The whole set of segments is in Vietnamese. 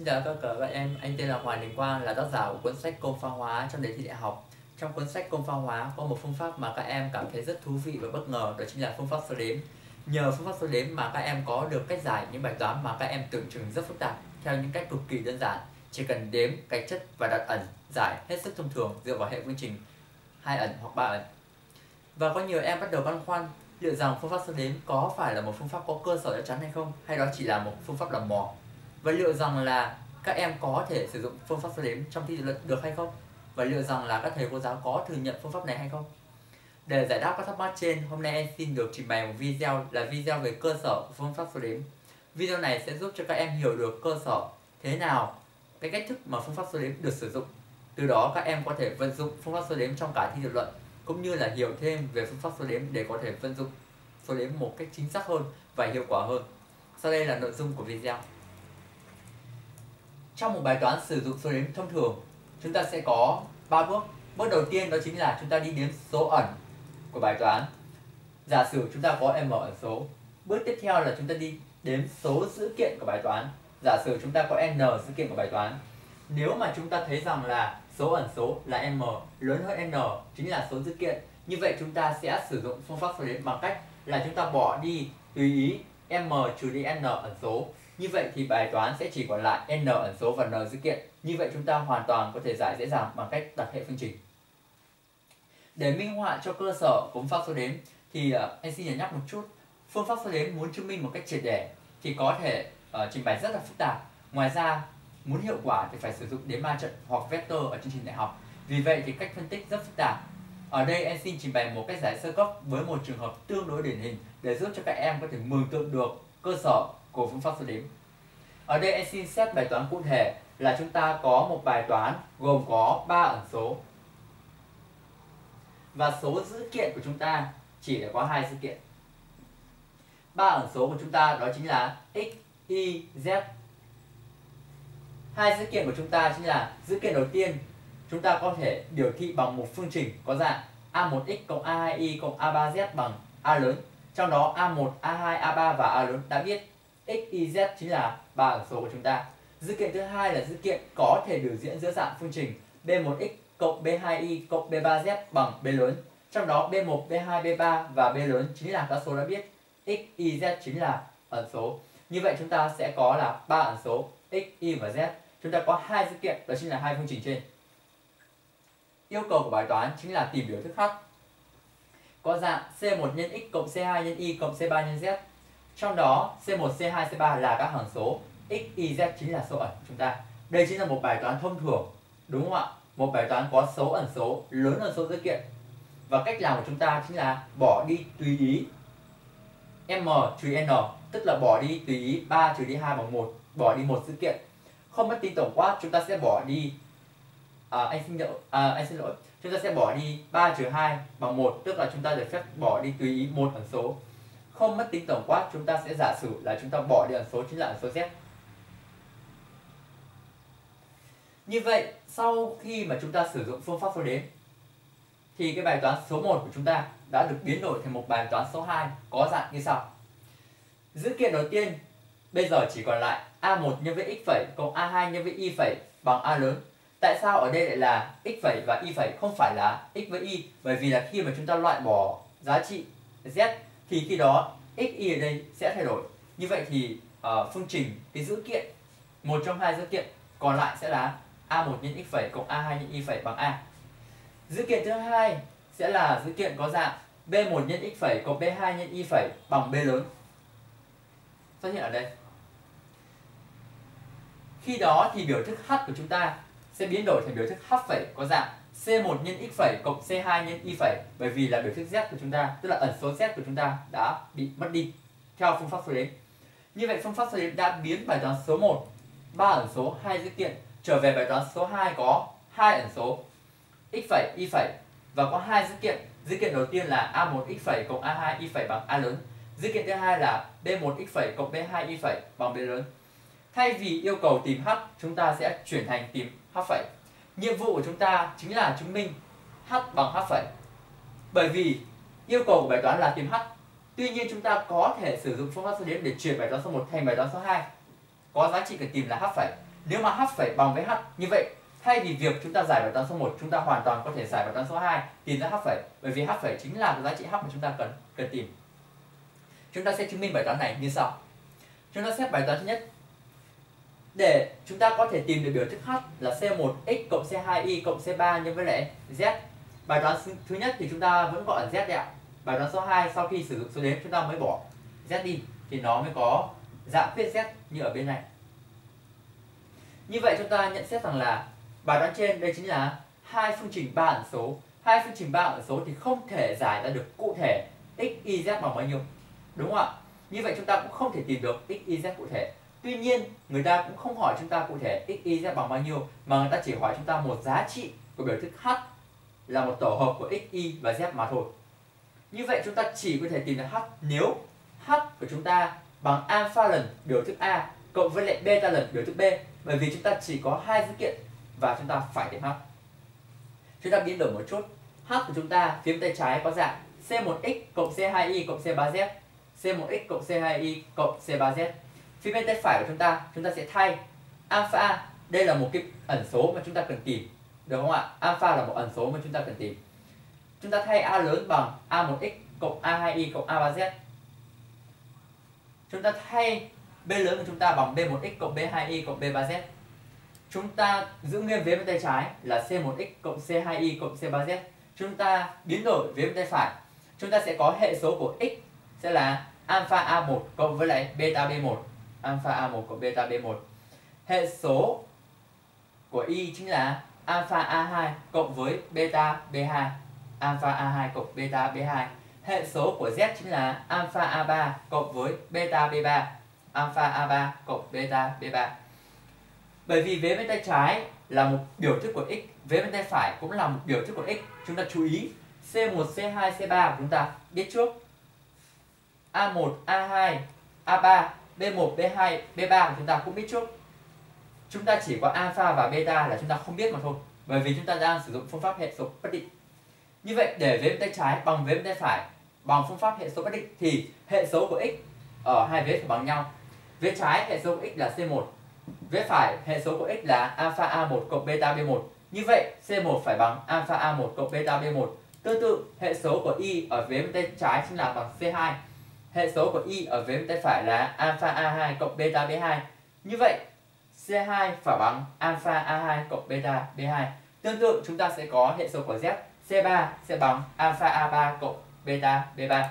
Xin chào tất cả các em, anh tên là Hoàng Đình Quang là tác giả của cuốn sách Công pha hóa trong đề thi đại học. Trong cuốn sách Công pha hóa có một phương pháp mà các em cảm thấy rất thú vị và bất ngờ đó chính là phương pháp số đếm. Nhờ phương pháp số đếm mà các em có được cách giải những bài toán mà các em tưởng chừng rất phức tạp theo những cách cực kỳ đơn giản. Chỉ cần đếm, cách chất và đặt ẩn giải hết sức thông thường dựa vào hệ phương trình hai ẩn hoặc ba ẩn. Và có nhiều em bắt đầu băn khoăn liệu rằng phương pháp số đếm có phải là một phương pháp có cơ sở chắc chắn hay không hay đó chỉ là một phương pháp làm mò và liệu rằng là các em có thể sử dụng phương pháp số đếm trong thi luận được hay không? Và liệu rằng là các thầy cô giáo có thừa nhận phương pháp này hay không? Để giải đáp các thắc mắc trên, hôm nay em xin được trình bày một video là video về cơ sở của phương pháp số đếm video này sẽ giúp cho các em hiểu được cơ sở thế nào, cái cách thức mà phương pháp số đếm được sử dụng. Từ đó các em có thể vận dụng phương pháp số đếm trong cả thi luận cũng như là hiểu thêm về phương pháp số đếm để có thể vận dụng số đếm một cách chính xác hơn và hiệu quả hơn. Sau đây là nội dung của video trong một bài toán sử dụng số đếm thông thường, chúng ta sẽ có 3 bước. Bước đầu tiên đó chính là chúng ta đi đếm số ẩn của bài toán. Giả sử chúng ta có m ẩn số. Bước tiếp theo là chúng ta đi đếm số dữ kiện của bài toán. Giả sử chúng ta có n dữ kiện của bài toán. Nếu mà chúng ta thấy rằng là số ẩn số là m lớn hơn n chính là số dữ kiện, như vậy chúng ta sẽ sử dụng phương pháp số đếm bằng cách là chúng ta bỏ đi tùy ý m trừ đi n ẩn số như vậy thì bài toán sẽ chỉ còn lại n ẩn số và n dữ kiện. Như vậy chúng ta hoàn toàn có thể giải dễ dàng bằng cách đặt hệ phương trình. Để minh họa cho cơ sở của phương pháp số đếm thì uh, anh xin nhớ nhắc một chút. Phương pháp số đếm muốn chứng minh một cách triệt để thì có thể uh, trình bày rất là phức tạp. Ngoài ra muốn hiệu quả thì phải sử dụng đếm ma trận hoặc vector ở chương trình đại học. Vì vậy thì cách phân tích rất phức tạp. Ở đây anh xin trình bày một cách giải sơ cấp với một trường hợp tương đối điển hình để giúp cho các em có thể mường tượng được cơ sở của phương pháp số đếm. Ở đây em xin xét bài toán cụ thể là chúng ta có một bài toán gồm có 3 ẩn số. Và số dữ kiện của chúng ta chỉ là có hai dữ kiện. Ba ẩn số của chúng ta đó chính là x, y, z. Hai dữ kiện của chúng ta chính là dữ kiện đầu tiên chúng ta có thể biểu thị bằng một phương trình có dạng A1x cộng A2y cộng A3z bằng A lớn. Trong đó A1, A2, A3 và A lớn đã biết x, y, z chính là ba ẩn số của chúng ta. Dữ kiện thứ hai là dữ kiện có thể biểu diễn dưới dạng phương trình B1x cộng B2y cộng B3z bằng B lớn. Trong đó B1, B2, B3 và B lớn chính là các số đã biết. X, y, z chính là ẩn số. Như vậy chúng ta sẽ có là ba ẩn số x, y và z. Chúng ta có hai dữ kiện đó chính là hai phương trình trên. Yêu cầu của bài toán chính là tìm biểu thức h. Có dạng C1 nhân x cộng C2 nhân y cộng C3 nhân z trong đó C1, C2, C3 là các hằng số x, y, z chính là số ẩn của chúng ta. Đây chính là một bài toán thông thường, đúng không ạ? Một bài toán có số ẩn số lớn hơn số dữ kiện. Và cách làm của chúng ta chính là bỏ đi tùy ý m trừ n, tức là bỏ đi tùy ý 3 trừ đi 2 bằng 1, bỏ đi một dữ kiện. Không mất tính tổng quát, chúng ta sẽ bỏ đi à, anh xin lỗi, à, anh xin lỗi, chúng ta sẽ bỏ đi 3 trừ 2 bằng 1, tức là chúng ta được phép bỏ đi tùy ý một ẩn số không mất tính tổng quát, chúng ta sẽ giả sử là chúng ta bỏ đi ẩn số chính là ẩn số z. Như vậy, sau khi mà chúng ta sử dụng phương pháp số đếm thì cái bài toán số 1 của chúng ta đã được biến đổi thành một bài toán số 2 có dạng như sau. Dữ kiện đầu tiên, bây giờ chỉ còn lại a1 nhân với x phẩy cộng a2 nhân với y phẩy bằng a lớn. Tại sao ở đây lại là x phẩy và y phẩy không phải là x với y? Bởi vì là khi mà chúng ta loại bỏ giá trị z thì khi đó x y ở đây sẽ thay đổi. Như vậy thì uh, phương trình cái dữ kiện một trong hai dữ kiện còn lại sẽ là a1 nhân x phẩy cộng a2 nhân y phẩy bằng a. Dữ kiện thứ hai sẽ là dữ kiện có dạng b1 nhân x phẩy cộng b2 nhân y phẩy bằng b lớn. Xuất hiện ở đây. Khi đó thì biểu thức h của chúng ta sẽ biến đổi thành biểu thức h phẩy có dạng C1 nhân x phẩy cộng C2 nhân y phẩy bởi vì là biểu thức z của chúng ta tức là ẩn số z của chúng ta đã bị mất đi theo phương pháp số đếm. Như vậy phương pháp số đếm đã biến bài toán số 1 ba ẩn số hai dữ kiện trở về bài toán số 2 có hai ẩn số x phẩy y phẩy và có hai dữ kiện. Dữ kiện đầu tiên là A1 x phẩy cộng A2 y phẩy bằng A lớn. Dữ kiện thứ hai là B1 x phẩy cộng B2 y phẩy bằng B lớn. Thay vì yêu cầu tìm h, chúng ta sẽ chuyển thành tìm h phẩy nhiệm vụ của chúng ta chính là chứng minh h bằng h phẩy. Bởi vì yêu cầu của bài toán là tìm h. Tuy nhiên chúng ta có thể sử dụng phương pháp số đếm để chuyển bài toán số 1 thành bài toán số 2 có giá trị cần tìm là h phẩy. Nếu mà h phẩy bằng với h như vậy, thay vì việc chúng ta giải bài toán số 1 chúng ta hoàn toàn có thể giải bài toán số 2 tìm ra h phẩy. Bởi vì h phẩy chính là cái giá trị h mà chúng ta cần cần tìm. Chúng ta sẽ chứng minh bài toán này như sau. Chúng ta xét bài toán thứ nhất để chúng ta có thể tìm được biểu thức h là c1x cộng c2y cộng c3 nhân với lại z. Bài toán thứ nhất thì chúng ta vẫn gọi là z đấy ạ. Bài toán số 2 sau khi sử dụng số đếm chúng ta mới bỏ z đi, thì nó mới có dạng viết z như ở bên này. Như vậy chúng ta nhận xét rằng là bài toán trên đây chính là hai phương trình ba ẩn số. Hai phương trình ba ẩn số thì không thể giải ra được cụ thể x, y, z bằng bao nhiêu. Đúng không ạ? Như vậy chúng ta cũng không thể tìm được x, y, z cụ thể tuy nhiên, người ta cũng không hỏi chúng ta cụ thể x, y, z bằng bao nhiêu, mà người ta chỉ hỏi chúng ta một giá trị của biểu thức h là một tổ hợp của x, y và z mà thôi. Như vậy chúng ta chỉ có thể tìm được h nếu h của chúng ta bằng alpha lần biểu thức a cộng với lại beta lần biểu thức b, bởi vì chúng ta chỉ có hai dữ kiện và chúng ta phải tìm h. Chúng ta biến đổi một chút. H của chúng ta phía bên tay trái có dạng c1x cộng c2y cộng c3z c1x cộng c2y cộng c3z phía bên tay phải của chúng ta chúng ta sẽ thay alpha. Đây là một cái ẩn số mà chúng ta cần tìm được không ạ? Alpha là một ẩn số mà chúng ta cần tìm. Chúng ta thay a lớn bằng a1x cộng a2y cộng a3z chúng ta thay b lớn của chúng ta bằng b1x cộng b2y cộng b3z chúng ta giữ nguyên vế bên tay trái là c1x cộng c2y cộng c3z chúng ta biến đổi vế bên tay phải. Chúng ta sẽ có hệ số của x sẽ là alpha a1 cộng với lại beta b1 alpha a1 cộng beta b1 hệ số của y chính là alpha a2 cộng với beta b2 alpha a2 cộng beta b2 hệ số của z chính là alpha a3 cộng với beta b3 alpha a3 cộng beta b3 bởi vì vế bên tay trái là một biểu thức của x vế bên tay phải cũng là một biểu thức của x. Chúng ta chú ý C1, C2, C3 của chúng ta. Biết trước. A1, A2, A3, B1, B2, B3 mà chúng ta cũng biết trước. Chúng ta chỉ có alpha và beta là chúng ta không biết mà thôi bởi vì chúng ta đang sử dụng phương pháp hệ số bất định. Như vậy để vế bên tay trái bằng vế bên tay phải bằng phương pháp hệ số bất định thì hệ số của x ở hai vế phải bằng nhau. Vế trái hệ số của x là c1 vế phải hệ số của x là alpha a1 cộng beta b1 như vậy c1 phải bằng alpha a1 cộng beta b1 tương tự hệ số của y ở vế bên tay trái chính là bằng c2 hệ số của y ở vế bên tay phải là alpha a2 cộng beta b2 như vậy c2 phải bằng alpha a2 cộng beta b2 tương tự chúng ta sẽ có hệ số của z c3 sẽ bằng alpha a3 cộng beta b3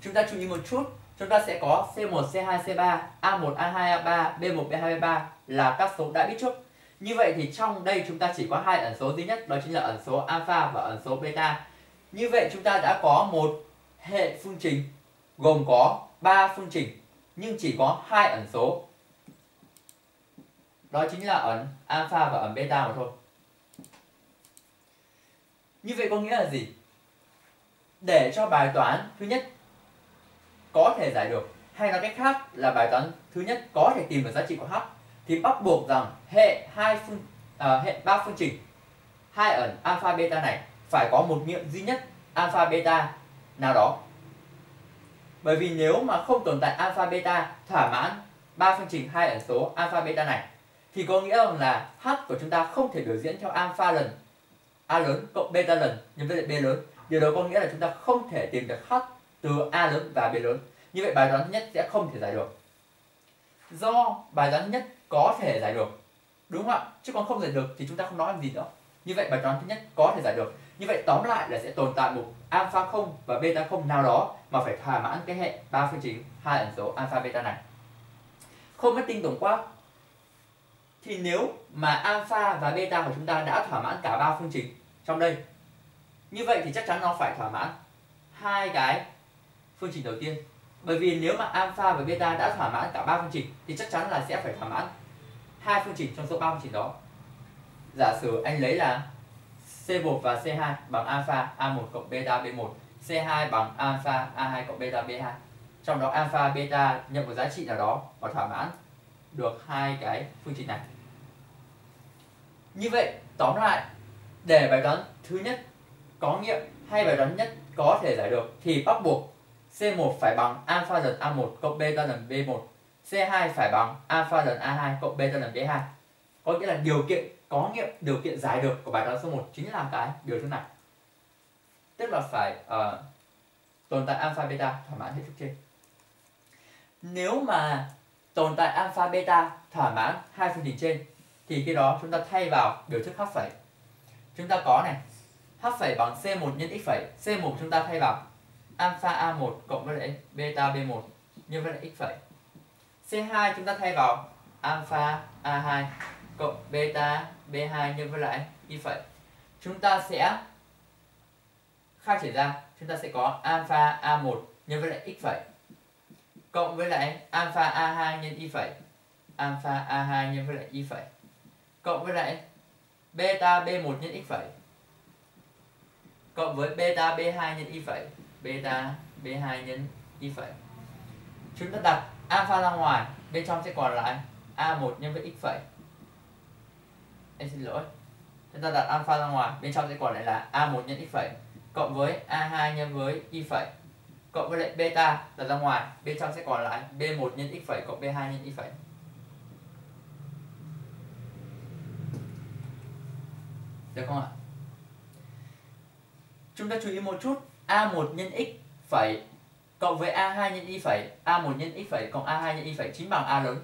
chúng ta chú ý một chút chúng ta sẽ có C1, C2, C3, A1, A2, A3, B1, B2, B3 là các số đã biết trước. Như vậy thì trong đây chúng ta chỉ có hai ẩn số duy nhất đó chính là ẩn số alpha và ẩn số beta. Như vậy chúng ta đã có một hệ phương trình gồm có 3 phương trình nhưng chỉ có hai ẩn số. Đó chính là ẩn alpha và ẩn beta mà thôi. Như vậy có nghĩa là gì? Để cho bài toán thứ nhất có thể giải được hay nói cách khác là bài toán thứ nhất có thể tìm được giá trị của h thì bắt buộc rằng hệ hai phương à, hệ ba phương trình hai ẩn alpha beta này phải có một nghiệm duy nhất alpha beta nào đó bởi vì nếu mà không tồn tại alpha beta thỏa mãn ba phương trình hai ẩn số alpha beta này, thì có nghĩa rằng là h của chúng ta không thể biểu diễn theo alpha lần, a lớn cộng beta lần nhân với b lớn điều đó có nghĩa là chúng ta không thể tìm được h từ A lớn và B lớn. Như vậy bài toán thứ nhất sẽ không thể giải được. Do bài toán nhất có thể giải được. Đúng không ạ? Chứ còn không giải được thì chúng ta không nói làm gì nữa. Như vậy bài toán thứ nhất có thể giải được. Như vậy tóm lại là sẽ tồn tại một alpha không và beta không nào đó mà phải thỏa mãn cái hệ ba phương trình hai ẩn số alpha beta này. Không mất tinh tổng quát. Thì nếu mà alpha và beta của chúng ta đã thỏa mãn cả ba phương trình trong đây, như vậy thì chắc chắn nó phải thỏa mãn hai cái phương trình đầu tiên. Bởi vì nếu mà alpha và beta đã thỏa mãn cả ba phương trình thì chắc chắn là sẽ phải thỏa mãn hai phương trình trong số ba phương trình đó. Giả sử anh lấy là C1 và C2 bằng alpha A1 cộng beta B1 C2 bằng alpha A2 cộng beta B2 trong đó alpha beta nhận một giá trị nào đó và thỏa mãn được hai cái phương trình này. Như vậy, tóm lại, để bài toán thứ nhất có nghiệm hay bài toán nhất có thể giải được thì bắt buộc C1 phải bằng alpha lần A1 cộng beta lần B1 C2 phải bằng alpha lần A2 cộng beta lần B2 có nghĩa là điều kiện có nghiệm điều kiện giải được của bài toán số 1 chính là cái điều thứ này tức là phải uh, tồn tại alpha beta thỏa mãn hết thức trên. Nếu mà tồn tại alpha beta thỏa mãn hai phương trình trên thì khi đó chúng ta thay vào biểu thức h phẩy. Chúng ta có này h phẩy bằng c1 nhân x phẩy. C1 chúng ta thay vào alpha a1 cộng với lại beta b1 nhân với lại x phẩy. C2 chúng ta thay vào alpha a2 cộng beta b2 nhân với lại y phẩy. Chúng ta sẽ khai triển ra, chúng ta sẽ có alpha a1 nhân với lại x phẩy, cộng với lại alpha a2 nhân y phẩy, alpha a2 nhân với lại y phẩy, cộng với lại beta b1 nhân x phẩy, cộng với beta b2 nhân y phẩy, beta b2 nhân y phẩy. Chúng ta đặt alpha ra ngoài, bên trong sẽ còn lại a1 nhân với x phẩy em xin lỗi. Chúng ta đặt alpha ra ngoài, bên trong sẽ còn lại là a1 nhân x phẩy cộng với a2 nhân với y phẩy cộng với lại beta đặt ra ngoài, bên trong sẽ còn lại b1 nhân x phẩy cộng b2 nhân y phẩy. Được không ạ? Chúng ta chú ý một chút a1 nhân x phẩy cộng với a2 nhân y phẩy a1 nhân x phẩy cộng a2 nhân y phẩy chính bằng a lớn.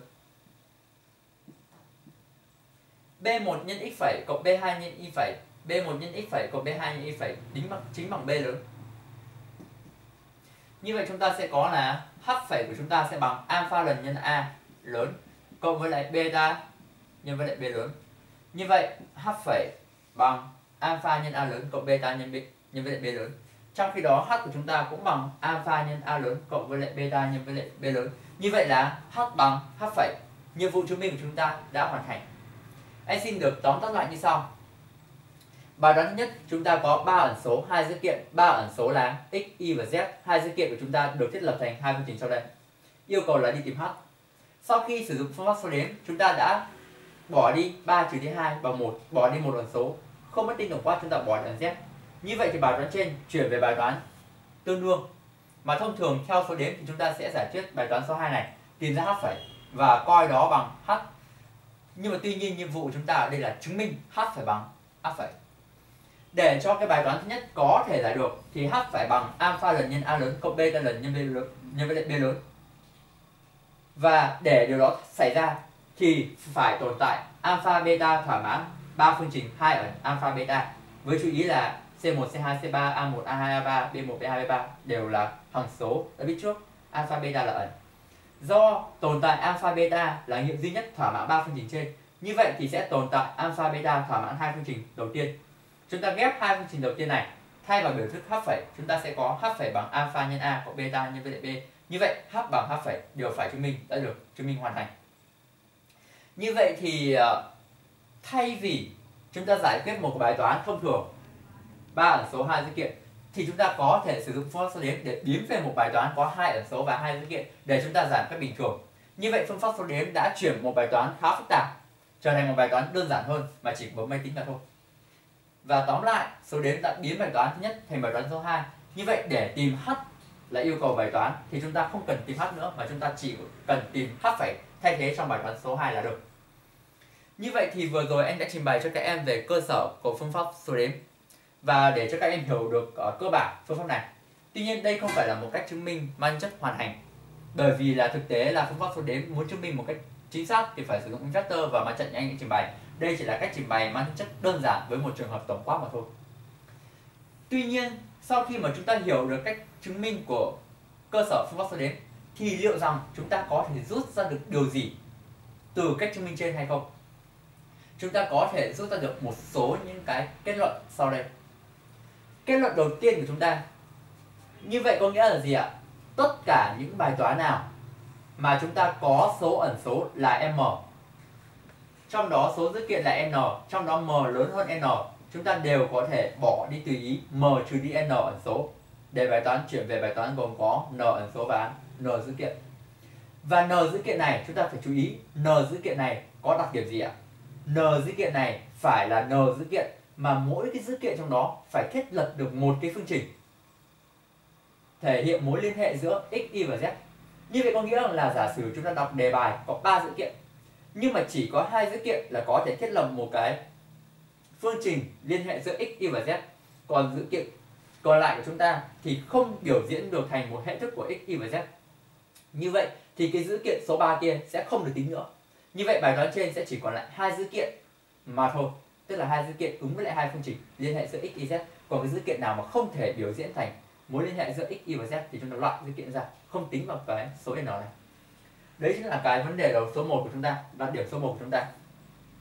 B1 nhân x phẩy cộng b2 nhân y phẩy b1 nhân x phẩy cộng b2 nhân y phẩy đính bằng, chính bằng b lớn. Như vậy chúng ta sẽ có là h phẩy của chúng ta sẽ bằng alpha lần nhân a lớn cộng với lại beta nhân với lại b lớn. Như vậy h phẩy bằng alpha nhân a lớn cộng beta nhân b, nhân với lại b lớn. Trong khi đó h của chúng ta cũng bằng alpha nhân a lớn cộng với lại beta nhân với lại b lớn. Như vậy là h bằng h phẩy. Nhiệm vụ chứng minh của chúng ta đã hoàn thành anh xin được tóm tắt lại như sau. Bài toán thứ nhất, chúng ta có ba ẩn số, hai dữ kiện, ba ẩn số là x, y và z. Hai dữ kiện của chúng ta được thiết lập thành hai phương trình sau đây. Yêu cầu là đi tìm h. Sau khi sử dụng phương pháp số đếm chúng ta đã bỏ đi 3 trừ đi 2 bằng 1 bỏ đi một ẩn số. Không mất tinh tổng quát, chúng ta bỏ ẩn z. Như vậy thì bài toán trên chuyển về bài toán tương đương. Mà thông thường theo số đếm thì chúng ta sẽ giải quyết bài toán số 2 này. Tìm ra h và coi đó bằng h nhưng mà tuy nhiên nhiệm vụ của chúng ta ở đây là chứng minh h phải bằng a phẩy để cho cái bài toán thứ nhất có thể giải được thì h phải bằng alpha lần nhân a lớn cộng beta lần nhân b lớn nhân với lại b lớn. Và để điều đó xảy ra thì phải tồn tại alpha beta thỏa mãn ba phương trình hai ẩn alpha beta với chú ý là C1, C2, C3, A1, A2, A3, B1, B2, B3 đều là hằng số đã biết trước. Alpha beta là ẩn do tồn tại alpha beta là nghiệm duy nhất thỏa mãn ba phương trình trên. Như vậy thì sẽ tồn tại alpha beta thỏa mãn hai phương trình đầu tiên. Chúng ta ghép hai phương trình đầu tiên này, thay vào biểu thức h phẩy, chúng ta sẽ có h phẩy bằng alpha nhân a cộng beta nhân với lại b. Như vậy, h bằng h phẩy đều phải chứng minh, đã được chứng minh hoàn thành. Như vậy thì ờ, thay vì chúng ta giải quyết một bài toán thông thường, ba ẩn số hai dữ kiện thì chúng ta có thể sử dụng phương pháp số đếm để biến về một bài toán có hai ẩn số và hai dữ kiện để chúng ta giải cách bình thường. Như vậy, phương pháp số đếm đã chuyển một bài toán khá phức tạp, trở thành một bài toán đơn giản hơn mà chỉ bấm máy tính là thôi. Và tóm lại, số đếm đã biến bài toán thứ nhất thành bài toán số 2 như vậy, để tìm h là yêu cầu bài toán thì chúng ta không cần tìm h nữa mà chúng ta chỉ cần tìm h phải thay thế trong bài toán số 2 là được. Như vậy thì vừa rồi anh đã trình bày cho các em về cơ sở của phương pháp số đếm và để cho các em hiểu được uh, cơ bản phương pháp này. Tuy nhiên đây không phải là một cách chứng minh mang chất hoàn thành bởi vì là thực tế là phương pháp số đếm muốn chứng minh một cách chính xác thì phải sử dụng vector và mặt trận như anh đã trình bày. Đây chỉ là cách trình bày mang chất đơn giản với một trường hợp tổng quát mà thôi. Tuy nhiên sau khi mà chúng ta hiểu được cách chứng minh của cơ sở phương pháp số đếm thì liệu rằng chúng ta có thể rút ra được điều gì từ cách chứng minh trên hay không? Chúng ta có thể rút ra được một số những cái kết luận sau đây kết luận đầu tiên của chúng ta. Như vậy có nghĩa là gì ạ? Tất cả những bài toán nào mà chúng ta có số ẩn số là m, trong đó số dữ kiện là n, trong đó m lớn hơn n, chúng ta đều có thể bỏ đi tùy ý m trừ đi n ẩn số. Để bài toán chuyển về bài toán gồm có n ẩn số và n dữ kiện. Và n dữ kiện này chúng ta phải chú ý. N dữ kiện này có đặc điểm gì ạ? N dữ kiện này phải là n dữ kiện mà mỗi cái dữ kiện trong đó phải thiết lập được một cái phương trình thể hiện mối liên hệ giữa x, y và z. như vậy có nghĩa là giả sử chúng ta đọc đề bài có 3 dữ kiện nhưng mà chỉ có hai dữ kiện là có thể thiết lập một cái phương trình liên hệ giữa x, y và z. Còn dữ kiện còn lại của chúng ta thì không biểu diễn được thành một hệ thức của x, y và z. Như vậy thì cái dữ kiện số 3 kia sẽ không được tính nữa. Như vậy bài toán trên sẽ chỉ còn lại hai dữ kiện mà thôi tức là hai dữ kiện ứng với lại hai phương trình liên hệ giữa x, y, z. Còn cái dữ kiện nào mà không thể biểu diễn thành mối liên hệ giữa x, y và z thì chúng ta loại dữ kiện ra không tính vào cái số n này. Đấy chính là cái vấn đề đầu số 1 của chúng ta đặc điểm số 1 của chúng ta.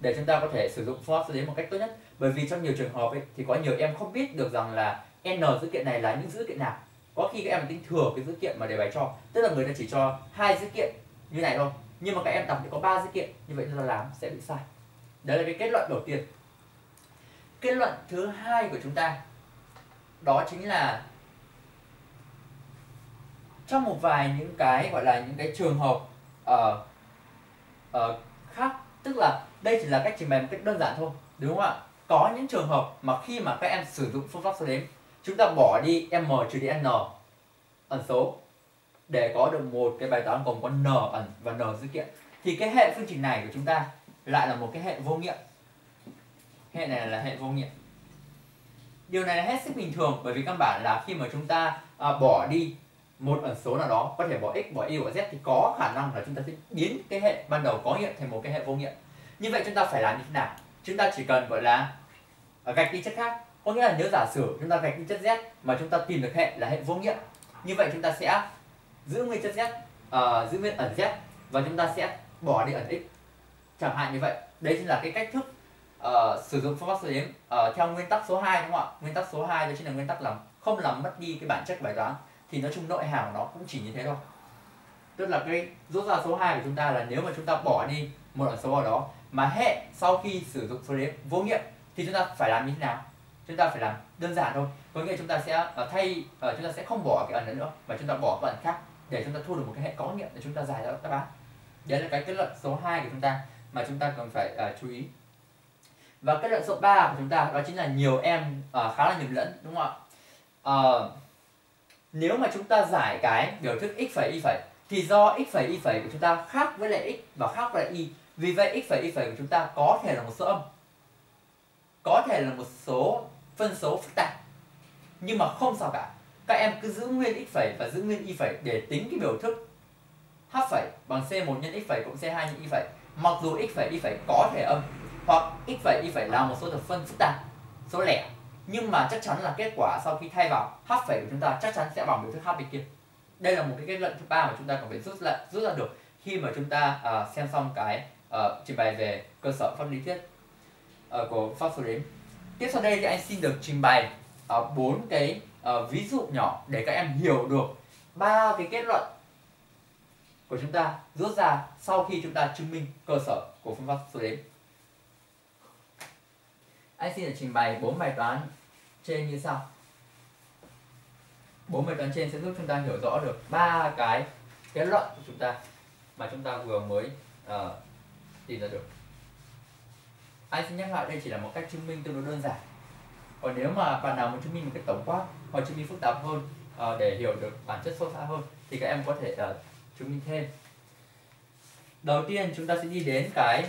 Để chúng ta có thể sử dụng for đến một cách tốt nhất. Bởi vì trong nhiều trường hợp ấy, thì có nhiều em không biết được rằng là n dữ kiện này là những dữ kiện nào. Có khi các em tính thừa cái dữ kiện mà đề bài cho. Tức là người ta chỉ cho hai dữ kiện như này thôi. Nhưng mà các em đọc thì có ba dữ kiện như vậy chúng ta làm sẽ bị sai. Đấy là cái kết luận đầu tiên kết luận thứ hai của chúng ta đó chính là trong một vài những cái gọi là những cái trường hợp uh, uh, khác tức là đây chỉ là cách trình bày một cách đơn giản thôi đúng không ạ? Có những trường hợp mà khi mà các em sử dụng phương pháp số đếm chúng ta bỏ đi m trừ đi n ẩn số để có được một cái bài toán gồm có n ẩn và n dữ kiện thì cái hệ phương trình này của chúng ta lại là một cái hệ vô nghiệm hệ này là hệ vô nghiệm. Điều này là hết sức bình thường bởi vì căn bản là khi mà chúng ta à, bỏ đi một ẩn số nào đó có thể bỏ x bỏ y bỏ z thì có khả năng là chúng ta sẽ biến cái hệ ban đầu có nghiệm thành một cái hệ vô nghiệm. Như vậy chúng ta phải làm như thế nào? Chúng ta chỉ cần gọi là à, gạch đi chất khác. Có nghĩa là nếu giả sử chúng ta gạch đi chất z mà chúng ta tìm được hệ là hệ vô nghiệm như vậy chúng ta sẽ giữ nguyên chất z uh, giữ nguyên ẩn z và chúng ta sẽ bỏ đi ẩn x. Chẳng hạn như vậy. Đấy chính là cái cách thức uh, sử dụng phương pháp số đếm uh, theo nguyên tắc số 2 đúng không ạ nguyên tắc số 2 đó chính là nguyên tắc làm không làm mất đi cái bản chất bài toán thì nói chung nội hàm của nó cũng chỉ như thế thôi tức là cái rút ra số 2 của chúng ta là nếu mà chúng ta bỏ đi một ẩn số ở đó mà hệ sau khi sử dụng số đếm vô nghiệm thì chúng ta phải làm như thế nào chúng ta phải làm đơn giản thôi có nghĩa chúng ta sẽ uh, thay uh, chúng ta sẽ không bỏ cái ẩn nữa mà chúng ta bỏ cái ẩn khác để chúng ta thu được một cái hệ có nghiệm để chúng ta giải ra các bạn. đấy là cái kết luận số 2 của chúng ta mà chúng ta cần phải uh, chú ý và kết luận số 3 của chúng ta đó chính là nhiều em uh, khá là nhầm lẫn đúng không ạ? Uh, nếu mà chúng ta giải cái biểu thức x phẩy y phẩy thì do x phẩy y phẩy của chúng ta khác với lại x và khác với lại y. Vì vậy x phẩy y phẩy của chúng ta có thể là một số âm có thể là một số phân số phức tạp nhưng mà không sao cả. Các em cứ giữ nguyên x phẩy và giữ nguyên y phẩy để tính cái biểu thức h phẩy bằng c1 nhân x phẩy cộng c2 nhân y phẩy. Mặc dù x phẩy y phẩy có thể âm hoặc x phẩy y phẩy là một số thập phân phức tạp số lẻ. Nhưng mà chắc chắn là kết quả sau khi thay vào h phẩy của chúng ta chắc chắn sẽ bằng biểu thức h bên kia. Đây là một cái kết luận thứ ba mà chúng ta cần phải rút lại rút ra được khi mà chúng ta uh, xem xong cái uh, trình bày về cơ sở pháp lý thuyết uh, của pháp số đếm. Tiếp sau đây thì anh xin được trình bày ờ, bốn uh, cái uh, ví dụ nhỏ để các em hiểu được ba cái kết luận của chúng ta rút ra sau khi chúng ta chứng minh cơ sở của phương pháp số đếm anh xin được trình bày bốn bài toán trên như sau. Bốn bài toán trên sẽ giúp chúng ta hiểu rõ được ba cái kết luận của chúng ta mà chúng ta vừa mới uh, tìm ra được. Anh xin nhắc lại đây chỉ là một cách chứng minh tương đối đơn giản. Còn nếu mà bạn nào muốn chứng minh một cách tổng quát hoặc chứng minh phức tạp hơn uh, để hiểu được bản chất sâu xa hơn thì các em có thể uh, chứng minh thêm. Đầu tiên chúng ta sẽ đi đến cái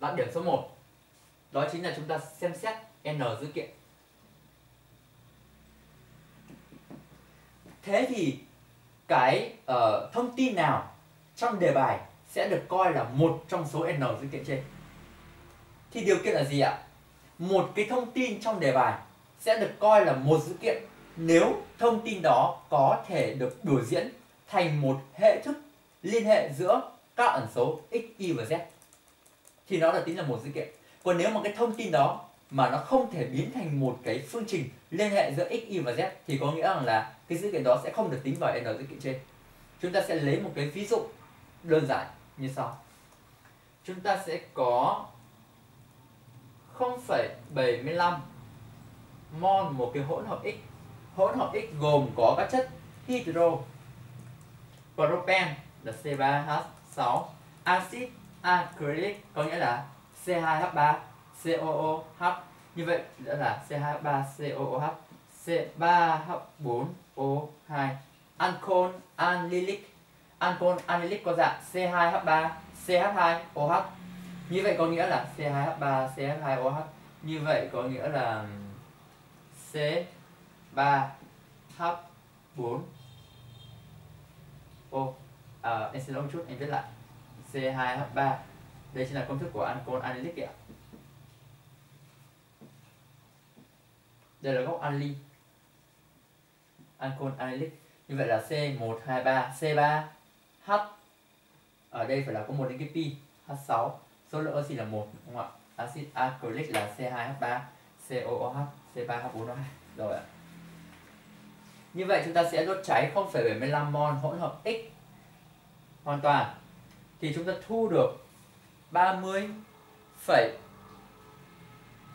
đoạn điểm số 1 đó chính là chúng ta xem xét n dữ kiện. Thế thì cái uh, thông tin nào trong đề bài sẽ được coi là một trong số n dữ kiện trên? Thì điều kiện là gì ạ? Một cái thông tin trong đề bài sẽ được coi là một dữ kiện nếu thông tin đó có thể được biểu diễn thành một hệ thức liên hệ giữa các ẩn số x, y và z thì nó là tính là một dữ kiện. Còn nếu mà cái thông tin đó mà nó không thể biến thành một cái phương trình liên hệ giữa x, y và z thì có nghĩa rằng là cái dữ kiện đó sẽ không được tính vào n dữ kiện trên. Chúng ta sẽ lấy một cái ví dụ đơn giản như sau. Chúng ta sẽ có 0,75 mol một cái hỗn hợp x. Hỗn hợp x gồm có các chất hydro propen là C3H6 axit acrylic có nghĩa là C2H3 COOH như vậy đó là C2H3 COOH C3H4O2 ancol anilic ancol anilic có dạng C2H3 CH2OH như vậy có nghĩa là C2H3 CH2OH như vậy có nghĩa là C3H4 O. À, em xin lỗi một chút em viết lại. C2H3 đây chính là công thức của ancol anilic kìa đây là gốc anili ancol anilic như vậy là C123 C3 H. Ở đây phải là có một đến cái pi H6 số lượng oxy là một đúng không ạ? Axit acrylic là C2H3 COOH C3H4O2 rồi ạ. Như vậy chúng ta sẽ đốt cháy 0,75 mol hỗn hợp X. Hoàn toàn thì chúng ta thu được 30 phẩy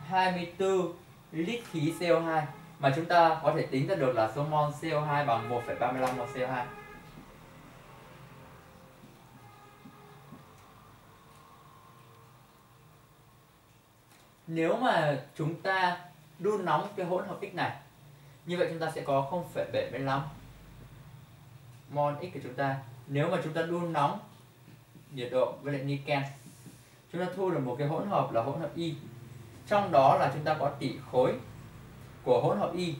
24 lít khí CO2 mà chúng ta có thể tính ra được là số mol CO2 bằng 1,35 mol CO2. Nếu mà chúng ta đun nóng cái hỗn hợp X này như vậy chúng ta sẽ có 0,75 mol X của chúng ta nếu mà chúng ta đun nóng nhiệt độ với lại niken. Chúng ta thu được một cái hỗn hợp là hỗn hợp Y. Trong đó là chúng ta có tỷ khối của hỗn hợp Y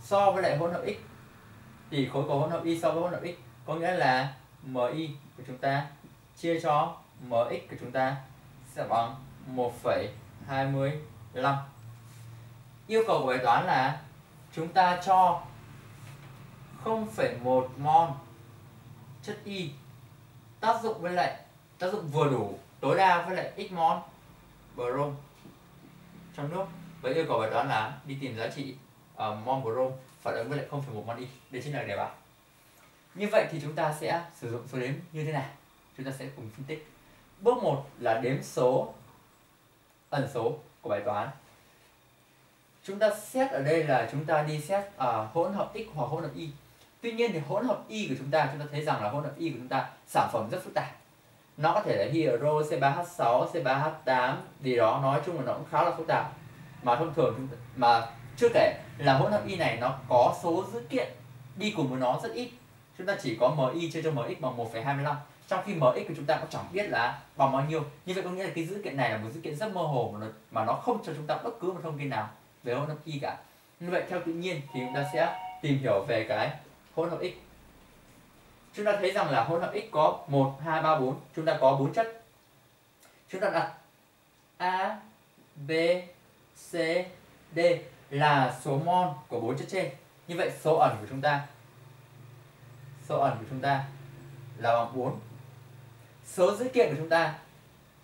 so với lại hỗn hợp X. Tỷ khối của hỗn hợp Y so với hỗn hợp X có nghĩa là MI của chúng ta chia cho MX của chúng ta sẽ bằng 1,25 yêu cầu của bài toán là chúng ta cho 0,1 mol chất Y tác dụng với lại tác dụng vừa đủ tối đa với lại x mol brom trong nước. Với yêu cầu bài toán là đi tìm giá trị uh, mol brom phản ứng với lại 0,1 mol y đây chính là đề bài. Như vậy thì chúng ta sẽ sử dụng số đếm như thế này. Chúng ta sẽ cùng phân tích. Bước 1 là đếm số ẩn số của bài toán. Chúng ta xét ở đây là chúng ta đi xét uh, hỗn hợp x hoặc hỗn hợp y tuy nhiên thì hỗn hợp y của chúng ta chúng ta thấy rằng là hỗn hợp y của chúng ta sản phẩm rất phức tạp. Nó có thể là hydro C3H6 C3H8 gì đó nói chung là nó cũng khá là phức tạp. Mà thông thường chúng mà chưa kể là hỗn hợp y này nó có số dữ kiện đi cùng với nó rất ít. Chúng ta chỉ có mi chia cho mx bằng 1,25 trong khi mx của chúng ta cũng chẳng biết là bằng bao nhiêu. Như vậy có nghĩa là cái dữ kiện này là một dữ kiện rất mơ hồ mà nó, mà nó không cho chúng ta bất cứ một thông tin nào về hỗn hợp y cả. Như vậy theo tự nhiên thì chúng ta sẽ tìm hiểu về cái hỗn hợp x. Chúng ta thấy rằng là hỗn hợp x có 1, 2, 3, 4 chúng ta có 4 chất. Chúng ta đặt A, B, C, D là số mol của bốn chất trên. Như vậy số ẩn của chúng ta số ẩn của chúng ta là bằng 4 số dữ kiện của chúng ta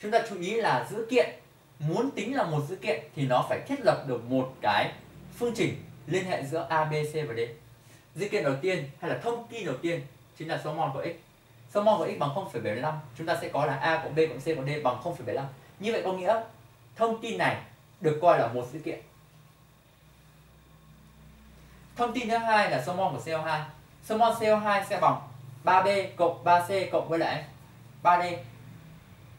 chúng ta chú ý là dữ kiện muốn tính là một dữ kiện thì nó phải thiết lập được một cái phương trình liên hệ giữa A, B, C và D dữ kiện đầu tiên hay là thông tin đầu tiên chính là số mol của x. Số mol của x bằng 0,75 chúng ta sẽ có là a cộng b cộng c cộng d bằng 0,75 như vậy có nghĩa thông tin này được coi là một dữ kiện. Thông tin thứ hai là số mol của CO2 số mol CO2 sẽ bằng 3b cộng 3c cộng với lại 3d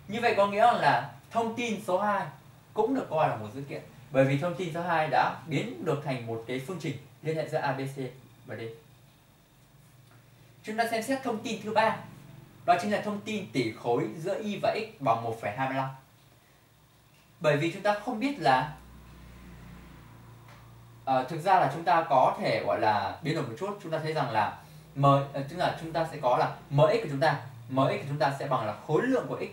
như vậy có nghĩa là thông tin số 2 cũng được coi là một dữ kiện. Bởi vì thông tin số 2 đã biến được thành một cái phương trình liên hệ giữa ABC và D chúng ta xem xét thông tin thứ ba. Đó chính là thông tin tỷ khối giữa y và x bằng 1,25 bởi vì chúng ta không biết là à, thực ra là chúng ta có thể gọi là biến đổi một chút. Chúng ta thấy rằng là m ờ, tức là chúng ta sẽ có là mx của chúng ta. Mx của chúng ta sẽ bằng là khối lượng của x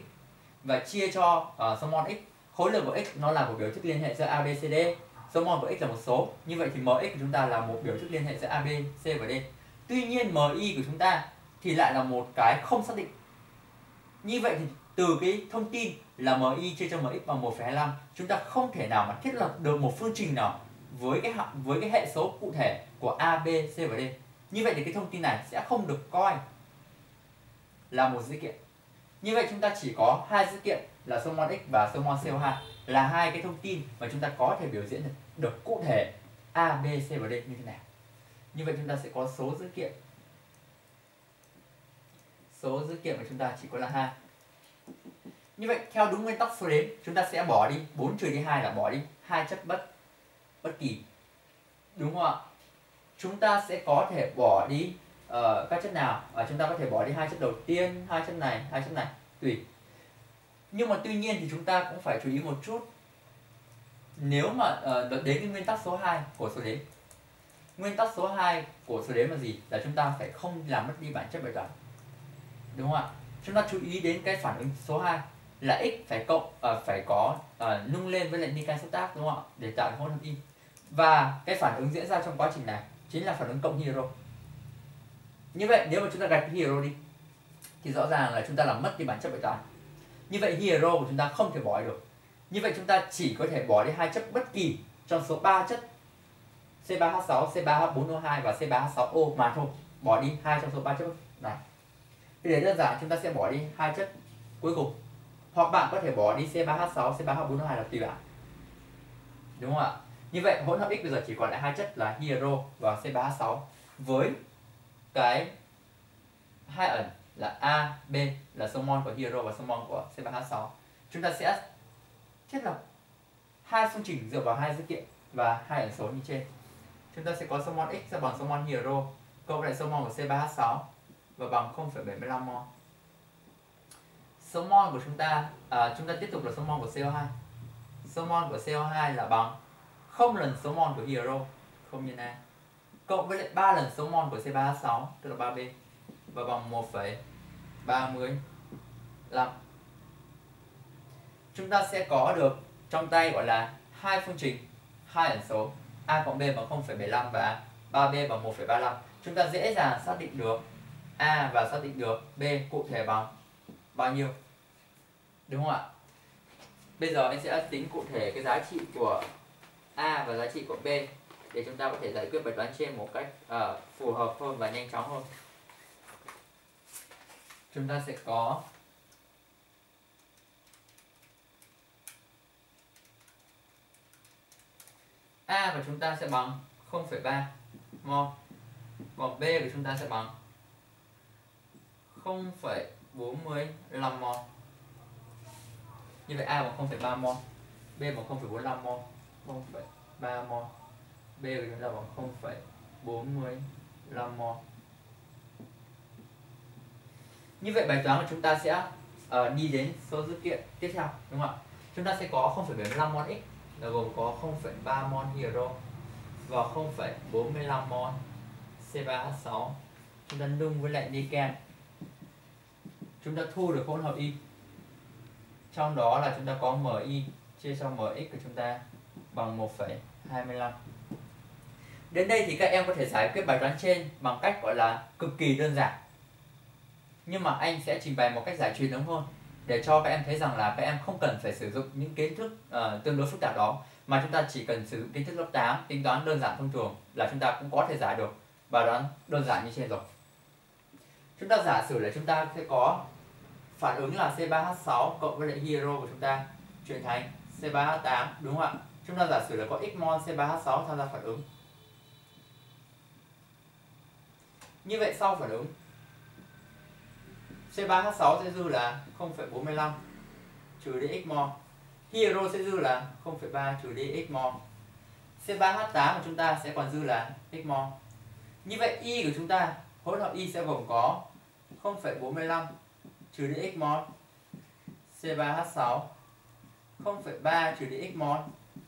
và chia cho ờ, uh, số mol x. Khối lượng của x nó là một biểu thức liên hệ giữa a b c d số mol của x là một số. Như vậy thì mx của chúng ta là một biểu thức liên hệ giữa a b c và d. Tuy nhiên mi của chúng ta thì lại là một cái không xác định. Như vậy thì từ cái thông tin là mi chia cho mx bằng 1,25 chúng ta không thể nào mà thiết lập được một phương trình nào với cái với cái hệ số cụ thể của a b c và d. Như vậy thì cái thông tin này sẽ không được coi là một dữ kiện. Như vậy chúng ta chỉ có hai dữ kiện là số mol x và số mol co2 là hai cái thông tin mà chúng ta có thể biểu diễn được, được cụ thể a b c và d như thế nào? Như vậy chúng ta sẽ có số dữ kiện. Số dữ kiện của chúng ta chỉ có là hai. Như vậy theo đúng nguyên tắc số đếm chúng ta sẽ bỏ đi. 4 trừ đi hai là bỏ đi. Hai chất bất bất kỳ. Đúng không ạ? Chúng ta sẽ có thể bỏ đi uh, các chất nào? Và chúng ta có thể bỏ đi hai chất đầu tiên hai chất này hai chất này. Tùy. Nhưng mà tuy nhiên thì chúng ta cũng phải chú ý một chút nếu mà uh, đến cái nguyên tắc số 2 của số đếm. Nguyên tắc số 2 của số đếm là gì? Là chúng ta phải không làm mất đi bản chất bài toán. Đúng không ạ? Chúng ta chú ý đến cái phản ứng số 2 là x phải cộng uh, phải có uh, nung lên với lại nican xúc tác đúng không ạ? Để tạo hỗn hợp y và cái phản ứng diễn ra trong quá trình này chính là phản ứng cộng hydro. Như vậy nếu mà chúng ta gạch hydro đi thì rõ ràng là chúng ta làm mất đi bản chất bài toán. Như vậy hydro của chúng ta không thể bỏ được như vậy chúng ta chỉ có thể bỏ đi hai chất bất kỳ trong số 3 chất C3H6, C3H4O2 và C3H6O mà thôi. Bỏ đi hai trong số 3 chất này. Thì để đơn giản chúng ta sẽ bỏ đi hai chất cuối cùng. Hoặc bạn có thể bỏ đi C3H6, C3H4O2 là tùy bạn. Đúng không ạ? Như vậy hỗn hợp X bây giờ chỉ còn lại hai chất là hydro và C3H6 với cái hai ẩn là A, B là số mol của hydro và số mol của C3H6 chúng ta sẽ thiết lập hai phương trình dựa vào hai dữ kiện và hai ẩn số như trên. Chúng ta sẽ có số mol x sẽ bằng số mol hydro cộng lại số mol của C3H6 và bằng 0,75 mol số mol. Của chúng ta à, chúng ta tiếp tục là số mol của CO2 số mol của CO2 là bằng 0 lần số mol của hydro không nhân A cộng với lại 3 lần số mol của C3H6 tức là 3B và bằng 1,35 chúng ta sẽ có được trong tay gọi là hai phương trình hai ẩn số a cộng b bằng 0,75 và 3b bằng 1,35 chúng ta dễ dàng xác định được a và xác định được b cụ thể bằng bao nhiêu. Đúng không ạ? Bây giờ em sẽ tính cụ thể cái giá trị của a và giá trị của b để chúng ta có thể giải quyết bài toán trên một cách uh, phù hợp hơn và nhanh chóng hơn. Chúng ta sẽ có A của chúng ta sẽ bằng 0,3 mol còn B của chúng ta sẽ bằng 0,45 mol. Như vậy A bằng 0,3 mol B bằng 0,45 mol 0,3 mol B của chúng ta bằng 0,45 mol. Như vậy bài toán của chúng ta sẽ uh, đi đến số dữ kiện tiếp theo đúng không ạ? Chúng ta sẽ có 0,75 mol x là gồm có 0,3 mol hydro và 0,45 mol C3H6 chúng ta nung với lại niken. Chúng ta thu được hỗn hợp y. Trong đó là chúng ta có MI chia cho MX của chúng ta bằng 1,25 đến đây thì các em có thể giải quyết bài toán trên bằng cách gọi là cực kỳ đơn giản. Nhưng mà anh sẽ trình bày một cách giải truyền thống hơn để cho các em thấy rằng là các em không cần phải sử dụng những kiến thức uh, tương đối phức tạp đó mà chúng ta chỉ cần sử dụng kiến thức lớp 8 tính toán đơn giản thông thường là chúng ta cũng có thể giải được. Bài toán đơn giản như trên rồi. Chúng ta giả sử là chúng ta sẽ có phản ứng là C3H6 cộng với lại hydro của chúng ta chuyển thành C3H8 đúng không ạ? Chúng ta giả sử là có x mol C3H6 tham gia phản ứng. Như vậy sau phản ứng C3H6 sẽ dư là 0,45 trừ đi x mol. Hydro sẽ dư là 0,3 trừ đi x mol. C3H8 của chúng ta sẽ còn dư là x mol. Như vậy Y của chúng ta, hỗn hợp Y sẽ gồm có 0,45 trừ đi x mol C3H6 0,3 trừ đi x mol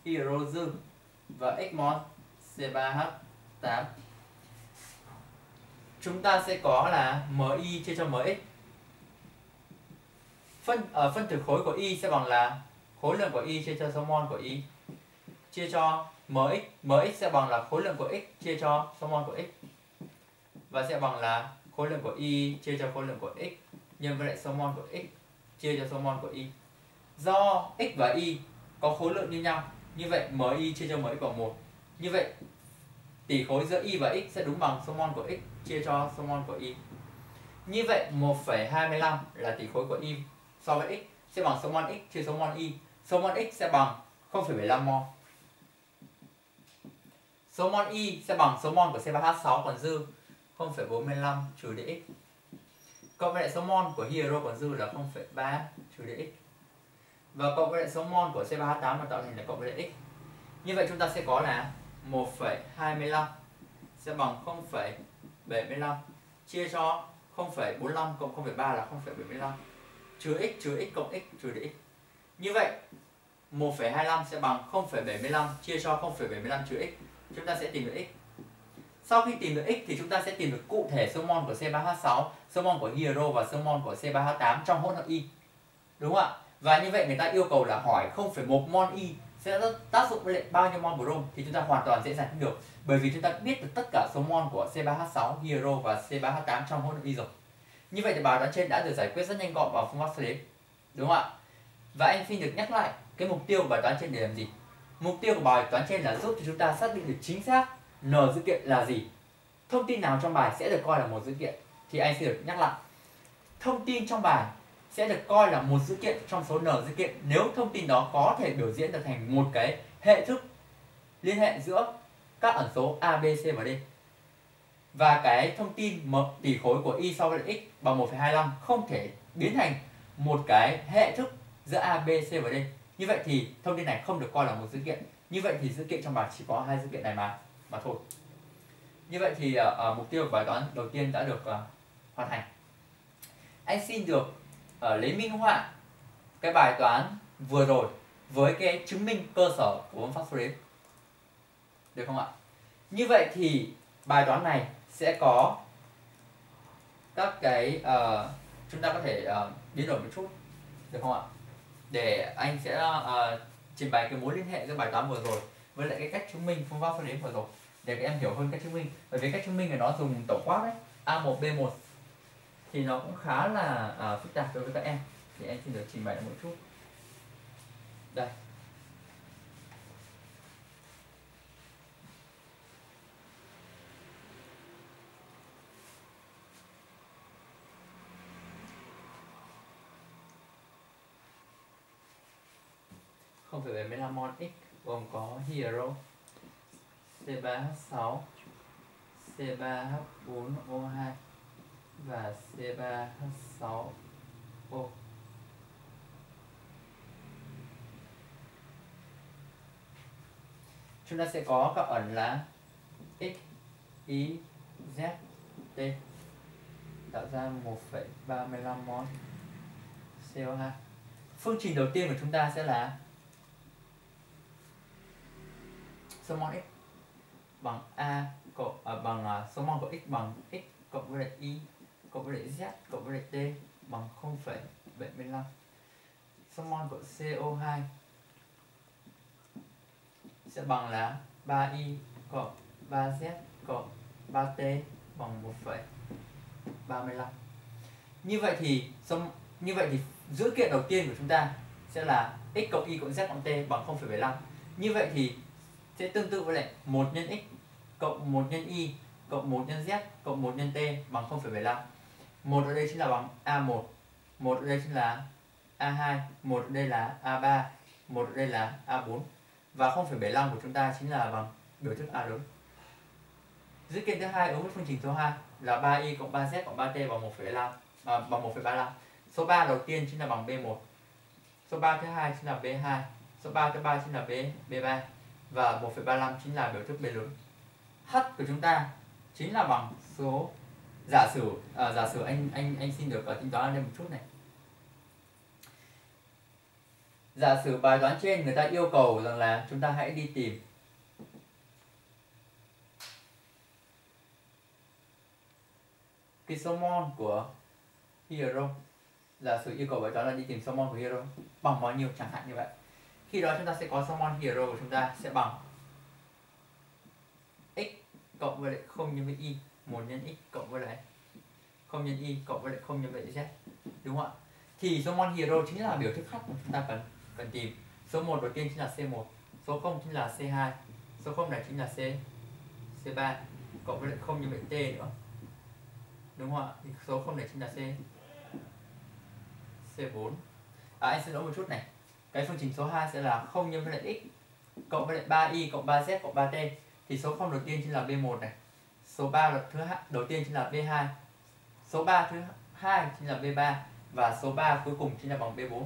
hydro dư và x mol C3H8 chúng ta sẽ có là MI chia cho MX phân ở uh, phân tử khối của y sẽ bằng là khối lượng của y chia cho số mol của y chia cho mx mx sẽ bằng là khối lượng của x chia cho số mol của x và sẽ bằng là khối lượng của y chia cho khối lượng của x nhân với lại số mol của x chia cho số mol của y. Do x và y có khối lượng như nhau như vậy mi chia cho mx bằng một. Như vậy tỷ khối giữa y và x sẽ đúng bằng số mol của x chia cho số mol của y. Như vậy 1,25 là tỷ khối của y so với x sẽ bằng số mol x chia số mol y. Số mol x sẽ bằng 0,75 mol. Số mol y sẽ bằng số mol của C3H6 còn dư 0,45 trừ đi x cộng với lại số mol của hydro còn dư là 0,3 trừ đi x và cộng với lại số mol của C3H8 mà tạo thành là cộng với lại x như vậy chúng ta sẽ có là 1,25 sẽ bằng 0,75 chia cho 0,45 cộng 0,3 là 0,75 trừ x trừ x cộng x trừ đi x. Như vậy 1,25 sẽ bằng 0,75 chia cho 0,75 trừ x. Chúng ta sẽ tìm được x. Sau khi tìm được x thì chúng ta sẽ tìm được cụ thể số mol của C3H6, số mol của hydro và số mol của C3H8 trong hỗn hợp Y. Đúng không ạ? Và như vậy người ta yêu cầu là hỏi 0,1 mol Y sẽ tác dụng với lại bao nhiêu mol brom thì chúng ta hoàn toàn dễ giải thích được bởi vì chúng ta biết được tất cả số mol của C3H6, hydro và C3H8 trong hỗn hợp Y rồi. Như vậy thì bài toán trên đã được giải quyết rất nhanh gọn bằng phương pháp sơ. Đúng không ạ? Và anh xin được nhắc lại cái mục tiêu của bài toán trên để làm gì? Mục tiêu của bài toán trên là giúp cho chúng ta xác định được chính xác n dữ kiện là gì. Thông tin nào trong bài sẽ được coi là một dữ kiện thì anh xin được nhắc lại. Thông tin trong bài sẽ được coi là một dữ kiện trong số n dữ kiện nếu thông tin đó có thể biểu diễn được thành một cái hệ thức liên hệ giữa các ẩn số A, B, C và D và cái thông tin tỷ khối của y so với x bằng 1,25 không thể biến thành một cái hệ thức giữa A, B, C và D. Như vậy thì thông tin này không được coi là một dữ kiện. Như vậy thì dữ kiện trong bài chỉ có hai dữ kiện này mà mà thôi. Như vậy thì uh, mục tiêu của bài toán đầu tiên đã được uh, hoàn thành. Anh xin được uh, lấy minh họa cái bài toán vừa rồi với cái chứng minh cơ sở của phương pháp Fourier. Được không ạ? Như vậy thì bài toán này sẽ có các cái uh, chúng ta có thể uh, biến đổi một chút được không ạ? Để anh sẽ uh, trình bày cái mối liên hệ giữa bài toán vừa rồi với lại cái cách chứng minh phương pháp phân đến vừa rồi để các em hiểu hơn cách chứng minh. Bởi vì cách chứng minh này nó dùng tổng quát đấy A1 B1 thì nó cũng khá là uh, phức tạp đối với các em. Thì anh xin được trình bày một chút. Đây. Không phải 75 mol x gồm có hero C3H6 C3H4O2 và C3H6O chúng ta sẽ có các ẩn là x y z t tạo ra 1,35 mol CO2 phương trình đầu tiên của chúng ta sẽ là số mol x bằng a cộng à, bằng uh, số mol của x bằng x cộng với lại y cộng với lại z cộng với lại t bằng 0,75 số mol của CO2 sẽ bằng là 3y cộng 3z cộng 3t bằng 1,35 như vậy thì xong như vậy thì dữ kiện đầu tiên của chúng ta sẽ là x cộng y cộng z cộng t bằng 0,75 như vậy thì sẽ tương tự với lại 1 nhân x cộng 1 nhân y cộng 1 nhân z cộng 1 nhân t bằng 0,75 1 ở đây chính là bằng A1 1 ở đây chính là A2 1 ở đây là A3 1 ở đây là A4 và 0,75 của chúng ta chính là bằng biểu thức A lớn. Dữ kiện thứ hai ứng với phương trình số 2 là 3y cộng 3z cộng 3t bằng 1,5 à, bằng 1,35 số 3 đầu tiên chính là bằng B1 số 3 thứ hai chính là B2 số 3 thứ ba chính là B B3 và 1,35 chính là biểu thức B lớn. H của chúng ta chính là bằng số giả sử à, giả sử anh anh anh xin được ở tính toán lên một chút này. Giả sử bài toán trên người ta yêu cầu rằng là chúng ta hãy đi tìm cái số mol của hydro giả sử yêu cầu bài toán là đi tìm số mol của hydro bằng bao nhiêu chẳng hạn như vậy khi đó chúng ta sẽ có số hero của chúng ta sẽ bằng x cộng với lại không nhân với y 1 nhân x cộng với lại không nhân y cộng với lại không nhân với z đúng không ạ? Thì số hero chính là biểu thức khác mà chúng ta cần cần tìm. Số 1 đầu tiên chính là c1 số 0 chính là c2 số 0 này chính là c c3 cộng với lại không nhân với t nữa. Đúng không ạ? Thì số 0 này chính là c c4 à, anh xin lỗi một chút này cái phương trình số 2 sẽ là 0 nhân với lại x cộng với lại 3y cộng 3z cộng 3t thì số 0 đầu tiên chính là B1 này số 3 là thứ đầu tiên chính là B2 số 3 thứ hai chính là B3 và số 3 cuối cùng chính là bằng B4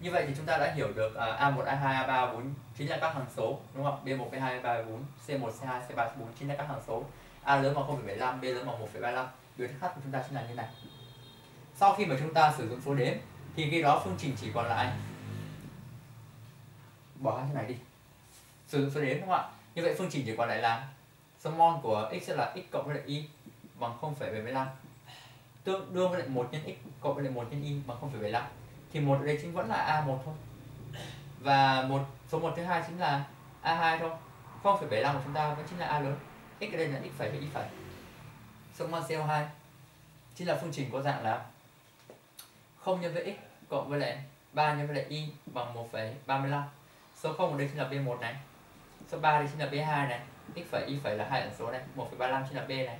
như vậy thì chúng ta đã hiểu được A1, A2, A3, A4 chính là các hằng số đúng không? B1, B2, B3, B4, C1, C2, C3, C4 chính là các hằng số. A lớn bằng 0,75, B lớn bằng 1,35. Biểu thức H của chúng ta chính là như này. Sau khi mà chúng ta sử dụng số đếm thì khi đó phương trình chỉ còn lại bỏ hai cái này đi. Sử dụng số đếm đúng không ạ? Như vậy phương trình chỉ còn lại là số mol của x sẽ là x cộng với lại y bằng 0,75 tương đương với lại 1 nhân x cộng với lại 1 nhân y bằng 0,75 thì một ở đây chính vẫn là A1 thôi. Và một số 1 thứ hai chính là A2 thôi. 0,75 của chúng ta vẫn chính là A lớn. X ở đây là x phẩy với y phẩy. Số mol CO2 chính là phương trình có dạng là 0 nhân với x cộng với lại 3 nhân với lại y bằng 1,35 số 0 ở đây chính là B1 này. Số 3 đây chính là B2 này. X phẩy y phẩy là hai ẩn số này. 1,35 chính là B này.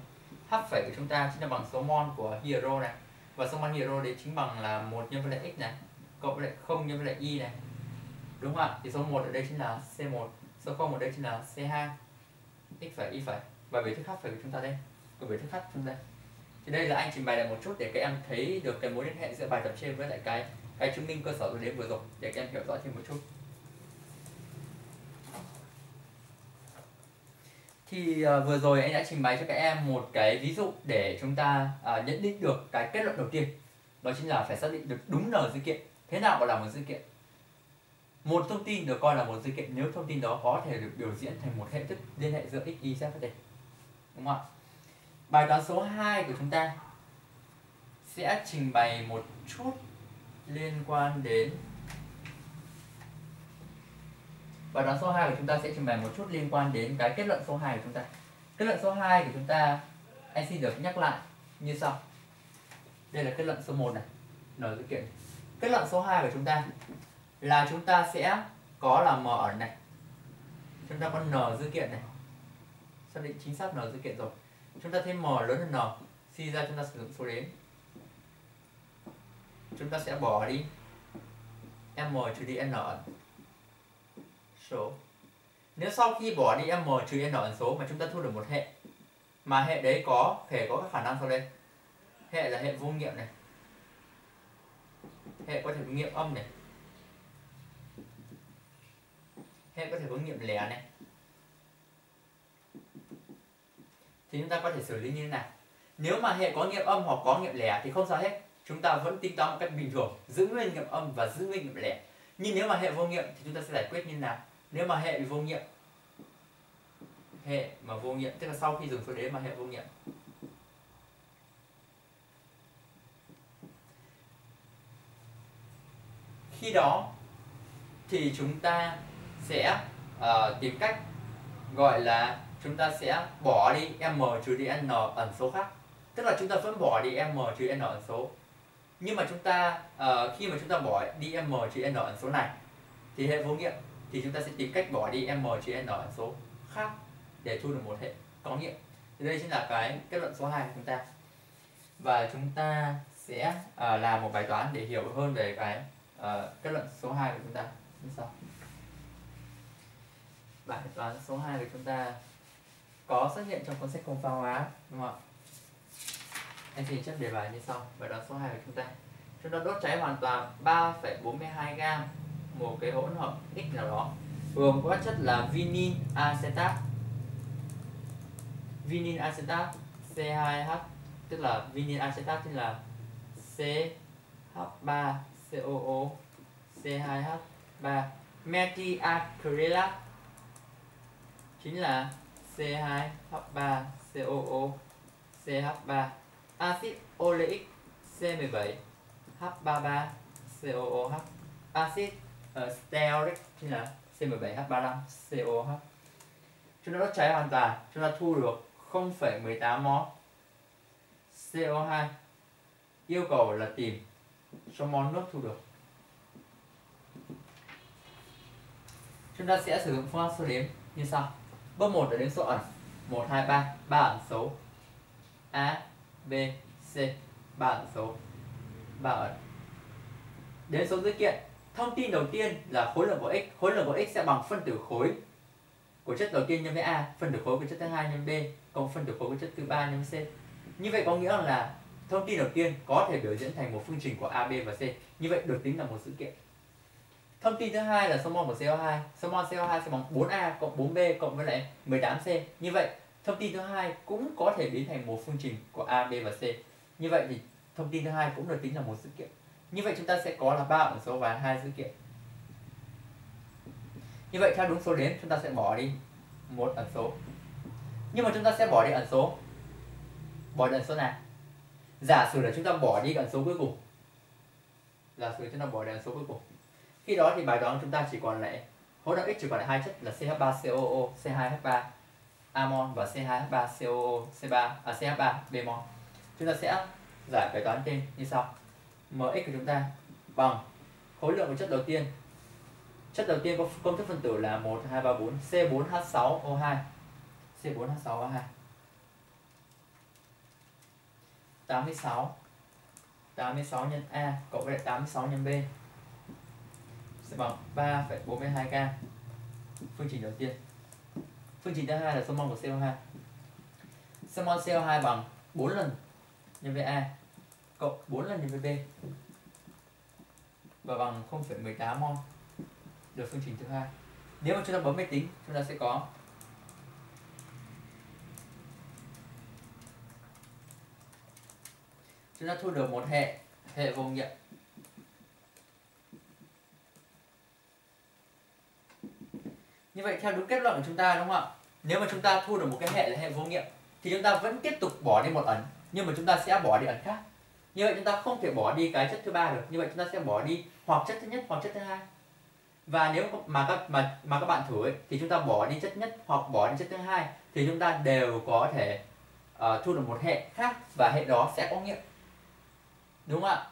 H phẩy của chúng ta chính là bằng số mol của hero này. Và số mol hero đấy chính bằng là 1 nhân với lại x này cộng với lại 0 nhân với lại y này. Đúng không ạ? Thì số 1 ở đây chính là c1 số 0 ở đây chính là c2 x phẩy y phẩy. Và biểu thức h phẩy của chúng ta đây. Của biểu thức h chúng ta đây thì đây là anh trình bày lại một chút để các em thấy được cái mối liên hệ giữa bài tập trên với lại cái cái chứng minh cơ sở tôi đến vừa rồi để các em hiểu rõ thêm một chút. Thì uh, vừa rồi anh đã trình bày cho các em một cái ví dụ để chúng ta uh, nhận định được cái kết luận đầu tiên. Đó chính là phải xác định được đúng n dữ kiện. Thế nào gọi là một dữ kiện? Một thông tin được coi là một dữ kiện nếu thông tin đó có thể được biểu diễn thành một hệ thức liên hệ giữa x y z và đúng không ạ? Bài toán số 2 của chúng ta sẽ trình bày một chút liên quan đến Bài toán số 2 của chúng ta sẽ trình bày một chút liên quan đến cái kết luận số 2 của chúng ta. Kết luận số 2 của chúng ta anh xin được nhắc lại như sau. Đây là kết luận số 1 này, n dữ kiện. Kết luận số 2 của chúng ta là chúng ta sẽ có là m ẩn này. Chúng ta có n dữ kiện này. Xác định chính xác n dữ kiện rồi. Chúng ta thêm m lớn hơn n, suy ra chúng ta sử dụng số đếm. Chúng ta sẽ bỏ đi m trừ đi n ẩn số. Nếu sau khi bỏ đi m trừ n ẩn số mà chúng ta thu được một hệ mà hệ đấy có thể có các khả năng sau đây. Hệ là hệ vô nghiệm này. Hệ có thể vô nghiệm âm này. Hệ có thể vô nghiệm lẻ này. Thì chúng ta có thể xử lý như thế này nếu mà hệ có nghiệm âm hoặc có nghiệm lẻ thì không sao hết. Chúng ta vẫn tính toán một cách bình thường giữ nguyên nghiệm âm và giữ nguyên nghiệm lẻ. Nhưng nếu mà hệ vô nghiệm thì chúng ta sẽ giải quyết như thế nào? Nếu mà hệ bị vô nghiệm hệ mà vô nghiệm tức là sau khi dùng số đếm mà hệ vô nghiệm. Khi đó thì chúng ta sẽ uh, tìm cách gọi là chúng ta sẽ bỏ đi m trừ đi n ẩn số khác. Tức là chúng ta vẫn bỏ đi m trừ n ẩn số. Nhưng mà chúng ta uh, khi mà chúng ta bỏ đi m trừ n ẩn số này thì hệ vô nghiệm thì chúng ta sẽ tìm cách bỏ đi m trừ n ẩn số khác để thu được một hệ có nghiệm. Thì đây chính là cái kết luận số 2 của chúng ta. Và chúng ta sẽ uh, làm một bài toán để hiểu hơn về cái uh, kết luận số 2 của chúng ta. Như sau bài toán số 2 của chúng ta có xuất hiện trong cuốn sách công pha hóa đúng không ạ? Em xin chấp đề bài như sau bài toán số 2 của chúng ta. Chúng ta đốt cháy hoàn toàn 3,42 gam một cái hỗn hợp x nào đó gồm có chất là vinin acetat. Vinin acetat C2H tức là vinin acetat tức là CH3COO C2H3 methyl acrylate chính là C2H3COO CH3 axit oleic C17 H33 COOH axit uh, stearic chính là C17H35COOH chúng ta đốt cháy hoàn toàn chúng ta thu được 0,18 mol. CO2 yêu cầu là tìm số mol nước thu được. Chúng ta sẽ sử dụng phương pháp số đếm như sau bước 1 là đến số ẩn. 1 2 3 ba ẩn số. A, B, C. Ba ẩn số. Ba ẩn. Đến số dữ kiện. Thông tin đầu tiên là khối lượng của x. Khối lượng của x sẽ bằng phân tử khối của chất đầu tiên nhân với a, phân tử khối của chất thứ hai nhân b, cộng phân tử khối của chất thứ ba nhân với c. Như vậy có nghĩa là thông tin đầu tiên có thể biểu diễn thành một phương trình của a, b và c. Như vậy được tính là một sự kiện thông tin thứ hai là số mol của CO2 số mol CO2 sẽ bằng 4A cộng 4B cộng với lại 18C như vậy thông tin thứ hai cũng có thể biến thành một phương trình của A, B và C. Như vậy thì thông tin thứ hai cũng được tính là một sự kiện. Như vậy chúng ta sẽ có là ba ẩn số và hai sự kiện. Như vậy theo đúng số đến, chúng ta sẽ bỏ đi một ẩn số. Nhưng mà chúng ta sẽ bỏ đi ẩn số. Bỏ đi ẩn số nào? Giả sử là chúng ta bỏ đi ẩn số cuối cùng. Giả sử chúng ta bỏ đi ẩn số cuối cùng khi đó thì bài toán chúng ta chỉ còn lại hỗn hợp x chỉ còn lại hai chất là CH3COO, C2H3 amon và C2H3COO, C3 à, CH3 bemol. Chúng ta sẽ giải bài toán trên như sau. Mx của chúng ta bằng khối lượng của chất đầu tiên. Chất đầu tiên có công thức phân tử là 1 2 3 4 C4H6O2. C4H6O2. 86 86 nhân A cộng với 86 nhân B sẽ bằng 3,42K phương trình đầu tiên. Phương trình thứ hai là số mol của CO2 số mol CO2 bằng 4 lần nhân với A cộng 4 lần nhân với B và bằng 0,18 mol được phương trình thứ hai. Nếu mà chúng ta bấm máy tính chúng ta sẽ có chúng ta thu được một hệ hệ vô nghiệm như vậy theo đúng kết luận của chúng ta đúng không ạ? Nếu mà chúng ta thu được một cái hệ là hệ vô nghiệm thì chúng ta vẫn tiếp tục bỏ đi một ẩn nhưng mà chúng ta sẽ bỏ đi ẩn khác. Như vậy chúng ta không thể bỏ đi cái chất thứ ba được như vậy chúng ta sẽ bỏ đi hoặc chất thứ nhất hoặc chất thứ hai. Và nếu mà các mà mà các bạn thử ấy, thì chúng ta bỏ đi chất nhất hoặc bỏ đi chất thứ hai thì chúng ta đều có thể uh, thu được một hệ khác và hệ đó sẽ có nghiệm. Đúng không ạ?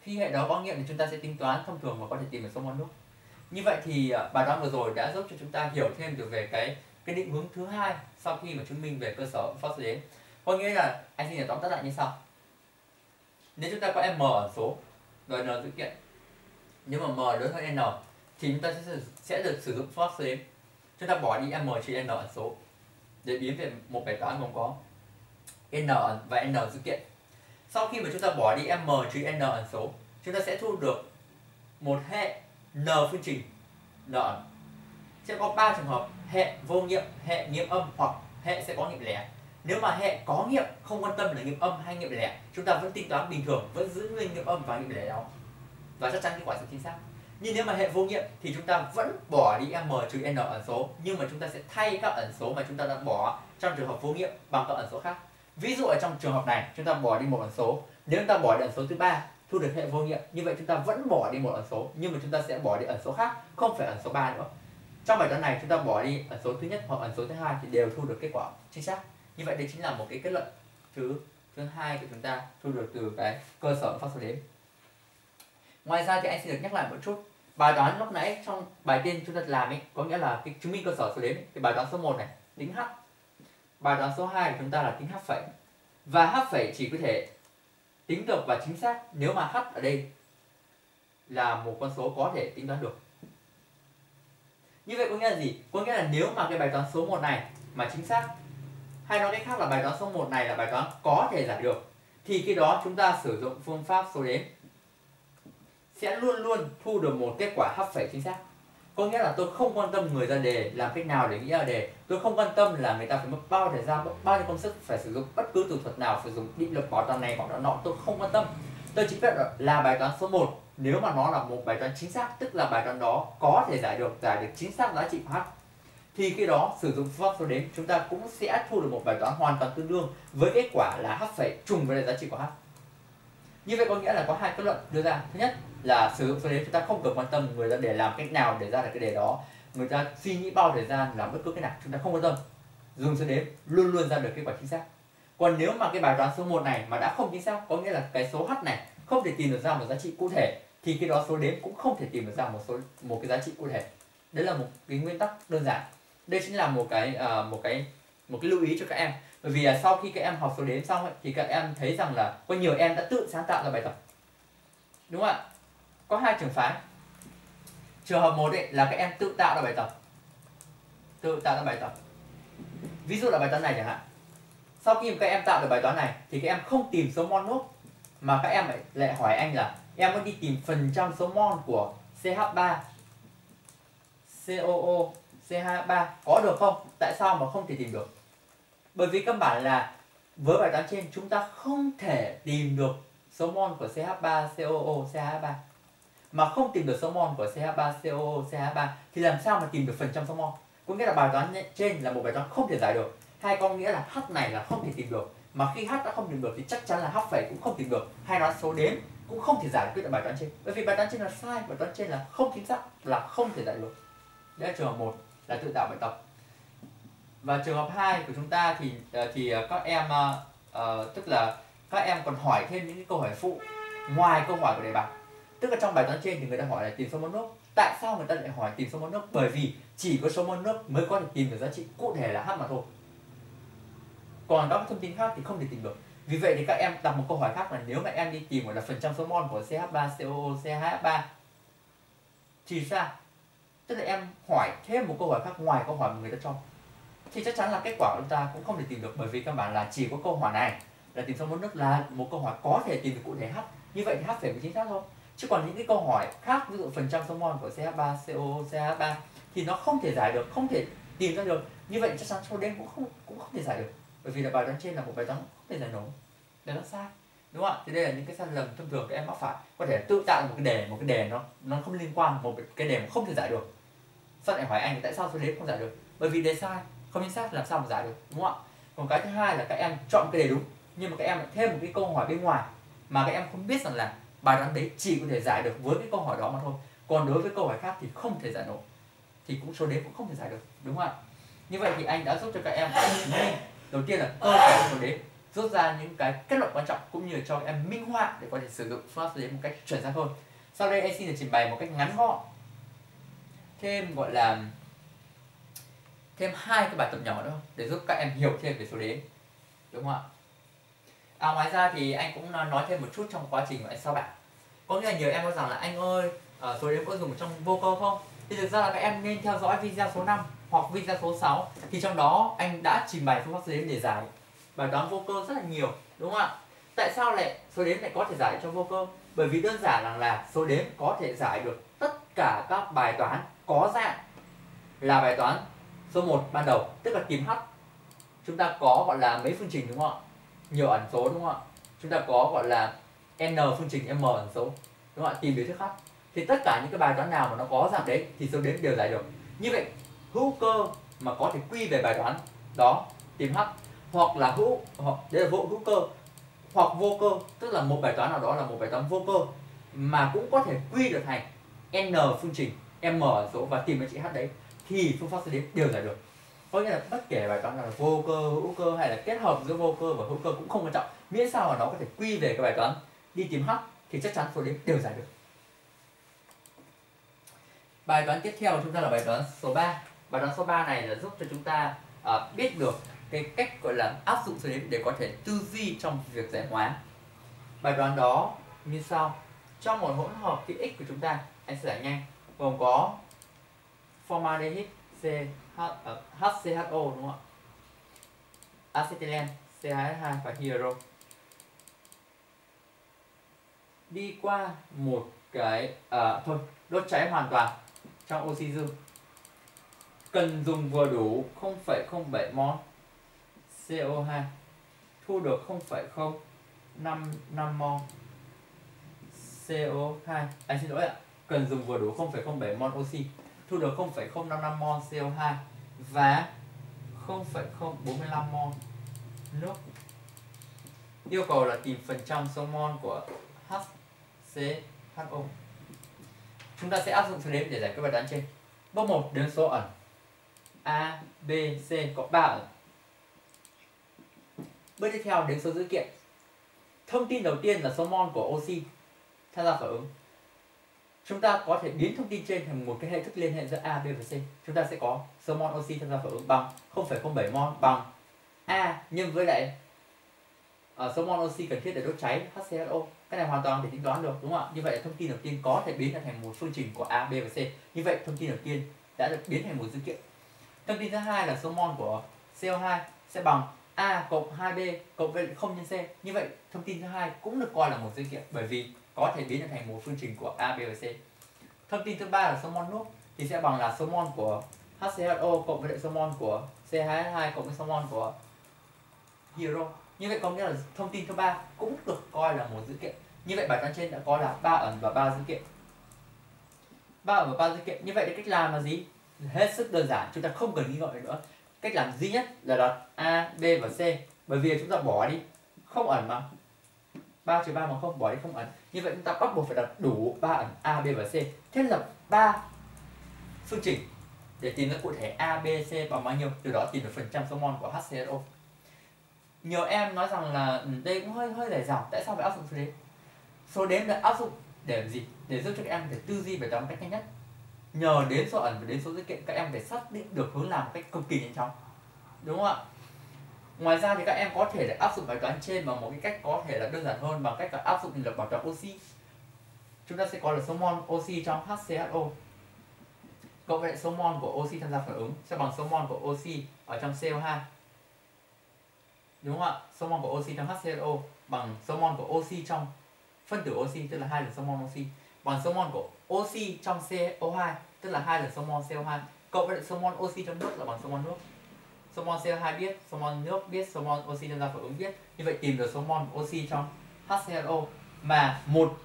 Khi hệ đó có nghiệm thì chúng ta sẽ tính toán thông thường và có thể tìm được số mol nước như vậy thì à, bài toán vừa rồi đã giúp cho chúng ta hiểu thêm được về cái cái định hướng thứ hai sau khi mà chứng minh về cơ sở phép đến. Có nghĩa là anh xin tóm tắt lại như sau. Nếu chúng ta có m ở số, rồi n dữ kiện, nếu mà m lớn hơn n, thì chúng ta sẽ sẽ được sử dụng phép đến. Chúng ta bỏ đi m trừ n ẩn số, để biến về một bài toán gồm có n và n dữ kiện. Sau khi mà chúng ta bỏ đi m trừ n ẩn số, chúng ta sẽ thu được một hệ n phương trình. N. Ẩn sẽ có ba trường hợp, hệ vô nghiệm, hệ nghiệm âm hoặc hệ sẽ có nghiệm lẻ. Nếu mà hệ có nghiệm, không quan tâm là nghiệm âm hay nghiệm lẻ, chúng ta vẫn tính toán bình thường, vẫn giữ nguyên nghiệm âm và nghiệm lẻ đó. Và chắc chắn kết quả sẽ chính xác. Nhưng nếu mà hệ vô nghiệm thì chúng ta vẫn bỏ đi m trừ n ẩn số, nhưng mà chúng ta sẽ thay các ẩn số mà chúng ta đã bỏ trong trường hợp vô nghiệm bằng các ẩn số khác. Ví dụ ở trong trường hợp này, chúng ta bỏ đi một ẩn số. Nếu chúng ta bỏ đi ẩn số thứ ba thu được hệ vô nghiệm. Như vậy chúng ta vẫn bỏ đi một ẩn số, nhưng mà chúng ta sẽ bỏ đi ẩn số khác, không phải ẩn số 3 nữa. Trong bài toán này chúng ta bỏ đi ẩn số thứ nhất hoặc ẩn số thứ hai thì đều thu được kết quả chính xác. Như vậy đây chính là một cái kết luận thứ thứ hai của chúng ta thu được từ cái cơ sở pháp số đếm. Ngoài ra thì anh xin được nhắc lại một chút, bài toán lúc nãy trong bài tiên chúng ta làm ấy, có nghĩa là cái chứng minh cơ sở số đếm thì bài toán số 1 này, tính h. Bài toán số 2 của chúng ta là tính h phẩy. Và h phẩy chỉ có thể tính được và chính xác, nếu mà h ở đây là một con số có thể tính toán được. Như vậy có nghĩa là gì? Có nghĩa là nếu mà cái bài toán số 1 này mà chính xác, hay nói cách khác là bài toán số 1 này là bài toán có thể giải được, thì khi đó chúng ta sử dụng phương pháp số đếm sẽ luôn luôn thu được một kết quả hấp phẩy chính xác có nghĩa là tôi không quan tâm người ra đề làm cách nào để nghĩ ra đề. Tôi không quan tâm là người ta phải mất bao thời gian, bao nhiêu công sức phải sử dụng bất cứ từ thuật nào, phải dùng định luật bảo toàn này bảo toàn nọ. Tôi không quan tâm. Tôi chỉ biết là bài toán số 1 nếu mà nó là một bài toán chính xác, tức là bài toán đó có thể giải được giải được chính xác giá trị của h, thì khi đó sử dụng phương pháp số đếm chúng ta cũng sẽ thu được một bài toán hoàn toàn tương đương với kết quả là h phải trùng với giá trị của h như vậy có nghĩa là có hai kết luận đưa ra. Thứ nhất là sử dụng số đếm chúng ta không cần quan tâm người ta để làm cách nào để ra được cái đề đó. Người ta suy nghĩ bao thời gian làm bất cứ cái nào chúng ta không quan tâm. Dùng số đếm luôn luôn ra được kết quả chính xác. Còn nếu mà cái bài toán số 1 này mà đã không chính xác có nghĩa là cái số h này không thể tìm được ra một giá trị cụ thể thì khi đó số đếm cũng không thể tìm được ra một số một cái giá trị cụ thể. Đấy là một cái nguyên tắc đơn giản. Đây chính là một cái uh, một cái một cái lưu ý cho các em bởi vì là sau khi các em học số đếm xong ấy, thì các em thấy rằng là có nhiều em đã tự sáng tạo ra bài tập. Đúng không ạ? Có hai trường phái. Trường hợp một ấy là các em tự tạo ra bài tập. Tự tạo ra bài tập. Ví dụ là bài toán này chẳng hạn. Sau khi các em tạo được bài toán này thì các em không tìm số mol nốt mà các em lại, hỏi anh là em muốn đi tìm phần trăm số mol của CH3 COO CH3 có được không? Tại sao mà không thể tìm được? Bởi vì các bạn là với bài toán trên chúng ta không thể tìm được số mol của CH3 COO CH3 mà không tìm được số mol của CH3 COO CH3 thì làm sao mà tìm được phần trăm số mol? Có nghĩa là bài toán trên là một bài toán không thể giải được. hai có nghĩa là H này là không thể tìm được. Mà khi H đã không tìm được thì chắc chắn là H phải cũng không tìm được. Hay nói số đếm cũng không thể giải quyết được bài toán trên. Bởi vì bài toán trên là sai, bài toán trên là không chính xác, là không thể giải được. Đây là trường hợp một là tự tạo bài tập. Và trường hợp 2 của chúng ta thì ờ, thì ờ, các em uh, tức là các em còn hỏi thêm những câu hỏi phụ ngoài câu hỏi của đề bài tức là trong bài toán trên thì người ta hỏi là tìm số mol nước. Tại sao người ta lại hỏi tìm số mol nước? Bởi vì chỉ có số mol nước mới có thể tìm được giá trị cụ thể là h mà thôi. Còn các thông tin khác thì không thể tìm được. Vì vậy thì các em đặt một câu hỏi khác là nếu mà em đi tìm gọi là phần trăm số mol của CH3COO CH3 thì sao? Tức là em hỏi thêm một câu hỏi khác ngoài câu hỏi mà người ta cho thì chắc chắn là kết quả của chúng ta cũng không thể tìm được bởi vì căn bản là chỉ có câu hỏi này. Là tìm số mol nước là một câu hỏi có thể tìm được cụ thể h. Như vậy thì h phải chính xác thôi. Chứ còn những cái câu hỏi khác, ví dụ phần trăm số mol của CH3 CO CH3 thì nó không thể giải được, không thể tìm ra được. Như vậy chắc chắn số đen cũng không cũng không thể giải được. Bởi vì là bài toán trên là một bài toán không thể giải nổi. Là nó sai, đúng không ạ? Thì đây là những cái sai lầm thông thường các em mắc phải. Có thể tự tạo một cái đề, một cái đề nó nó không liên quan, một cái đề mà không thể giải được. Sao lại hỏi anh, tại sao số đếm không giải được? Bởi vì đề sai không chính xác làm sao mà giải được, đúng không ạ? Còn cái thứ hai là các em chọn cái đề đúng, nhưng mà các em lại thêm một cái câu hỏi bên ngoài mà các em không biết rằng là bài toán đấy chỉ có thể giải được với cái câu hỏi đó mà thôi. Còn đối với câu hỏi khác thì không thể giải nổi, thì cũng số đấy cũng không thể giải được, đúng không ạ? Như vậy thì anh đã giúp cho các em đầu tiên là cơ bản số đếm, rút ra những cái kết luận quan trọng cũng như cho các em minh họa để có thể sử dụng phương pháp số đếm một cách chuẩn xác hơn. Sau đây em xin được trình bày một cách ngắn gọn, thêm gọi là thêm hai cái bài tập nhỏ nữa để giúp các em hiểu thêm về số đếm đúng không ạ? À, ngoài ra thì anh cũng nói thêm một chút trong quá trình của anh sao bảng. Có nghĩa là nhiều em nói rằng là anh ơi uh, số đếm có dùng trong vô cơ không? Thì thực ra là các em nên theo dõi video số 5 hoặc video số 6 thì trong đó anh đã trình bày phương pháp số đếm để giải bài toán vô cơ rất là nhiều đúng không ạ? Tại sao lại số đếm lại có thể giải cho vô cơ? Bởi vì đơn giản là là số đếm có thể giải được tất cả các bài toán có dạng là bài toán số 1 ban đầu, tức là tìm h. Chúng ta có gọi là mấy phương trình đúng không ạ? Nhiều ẩn số đúng không ạ? Chúng ta có gọi là n phương trình, m ẩn số, đúng không ạ? Tìm biểu thức h. Thì tất cả những cái bài toán nào mà nó có dạng đấy thì số đếm đều giải được. Như vậy, hữu cơ mà có thể quy về bài toán, đó, tìm h. Hoặc là hữu, hoặc đây là vô, hữu cơ, hoặc vô cơ, tức là một bài toán nào đó là một bài toán vô cơ, mà cũng có thể quy được thành n phương trình, m ẩn số và tìm được chị h đấy thì phương pháp số đếm đều giải được. Có nghĩa là bất kể bài toán là vô cơ hữu cơ hay là kết hợp giữa vô cơ và hữu cơ cũng không quan trọng. Miễn sao mà nó có thể quy về cái bài toán đi tìm h thì chắc chắn số đếm đều giải được. Bài toán tiếp theo chúng ta là bài toán số 3 bài toán số 3 này là giúp cho chúng ta uh, biết được cái cách gọi là áp dụng số đếm để có thể tư duy trong việc giải hóa. Bài toán đó như sau. Trong một hỗn hợp thì x của chúng ta anh sẽ giải nhanh. Gồm có formaldehyde CH, uh, HCHO đúng không ạ acetylen CH2 và hydro đi qua một cái à, thôi đốt cháy hoàn toàn trong oxy dư cần dùng vừa đủ 0,07 mol CO2 thu được 0,055 mol CO2 anh à, xin lỗi ạ cần dùng vừa đủ 0,07 mol oxy thu được 0,055 mol CO2 và 0,045 mol nước. Yêu cầu là tìm phần trăm số mol của HCHO chúng ta sẽ áp dụng số đếm để giải quyết bài toán trên. Bước 1 đếm số ẩn. A, B, C có 3 ẩn. Bước tiếp theo đếm số dữ kiện. Thông tin đầu tiên là số mol của oxy tham gia phản ứng chúng ta có thể biến thông tin trên thành một cái hệ thức liên hệ giữa A, B và C. Chúng ta sẽ có số mol oxy tham gia phản ứng bằng 0,07 mol bằng A nhân với lại ờ, uh, số mol oxy cần thiết để đốt cháy HCHO cái này hoàn toàn để tính toán được đúng không ạ? Như vậy thông tin đầu tiên có thể biến thành một phương trình của A, B và C. Như vậy thông tin đầu tiên đã được biến thành một dữ kiện. Thông tin thứ hai là số mol của CO2 sẽ bằng A cộng 2B cộng với 0 nhân C. Như vậy thông tin thứ hai cũng được coi là một dữ kiện bởi vì có thể biến thành một phương trình của A, B và C. Thông tin thứ ba là số mol nước thì sẽ bằng là số mol của HClO cộng với lại số mol của C2H2 cộng với số mol của hero. Như vậy có nghĩa là thông tin thứ ba cũng được coi là một dữ kiện. Như vậy bài toán trên đã có là ba ẩn và ba dữ kiện. Ba ẩn và ba dữ kiện. Như vậy thì cách làm là gì? Hết sức đơn giản chúng ta không cần nghi ngợi nữa. Cách làm duy nhất là đặt a b và c bởi vì chúng ta bỏ đi. Không ẩn mà ba trừ ba bằng không, bỏ đi không ẩn. Như vậy chúng ta bắt buộc phải đặt đủ ba ẩn a, b và c. Thiết lập ba phương trình để tìm ra cụ thể a, b, c bằng bao nhiêu? Từ đó tìm được phần trăm số mol của HClO nhiều em nói rằng là đây cũng hơi hơi dài dòng. Tại sao phải áp dụng số đếm? Số đếm được áp dụng để làm gì? Để giúp cho các em để tư duy về toán cách nhanh nhất. Nhờ đến số ẩn và đến số dữ kiện, các em phải xác định được hướng làm một cách cực kỳ nhanh chóng. Đúng không ạ? Ngoài ra thì các em có thể để áp dụng bài toán trên bằng một cái cách có thể là đơn giản hơn, bằng cách là áp dụng định luật bảo toàn oxy. Chúng ta sẽ có là số mol oxy trong HCHO cộng với số mol của oxy tham gia phản ứng sẽ bằng số mol của oxy ở trong CO2 đúng không ạ? Số mol của oxy trong HCO bằng số mol của oxy trong phân tử oxy, tức là hai lần số mol oxy. Bằng số mol của oxy trong CO2 tức là hai lần số mol CO2 cộng với số mol oxy trong nước là bằng số mol nước số mol CO2 biết số mol nước biết số mol oxy tham gia phản ứng biết. Như vậy tìm được số mol oxy trong HCO mà một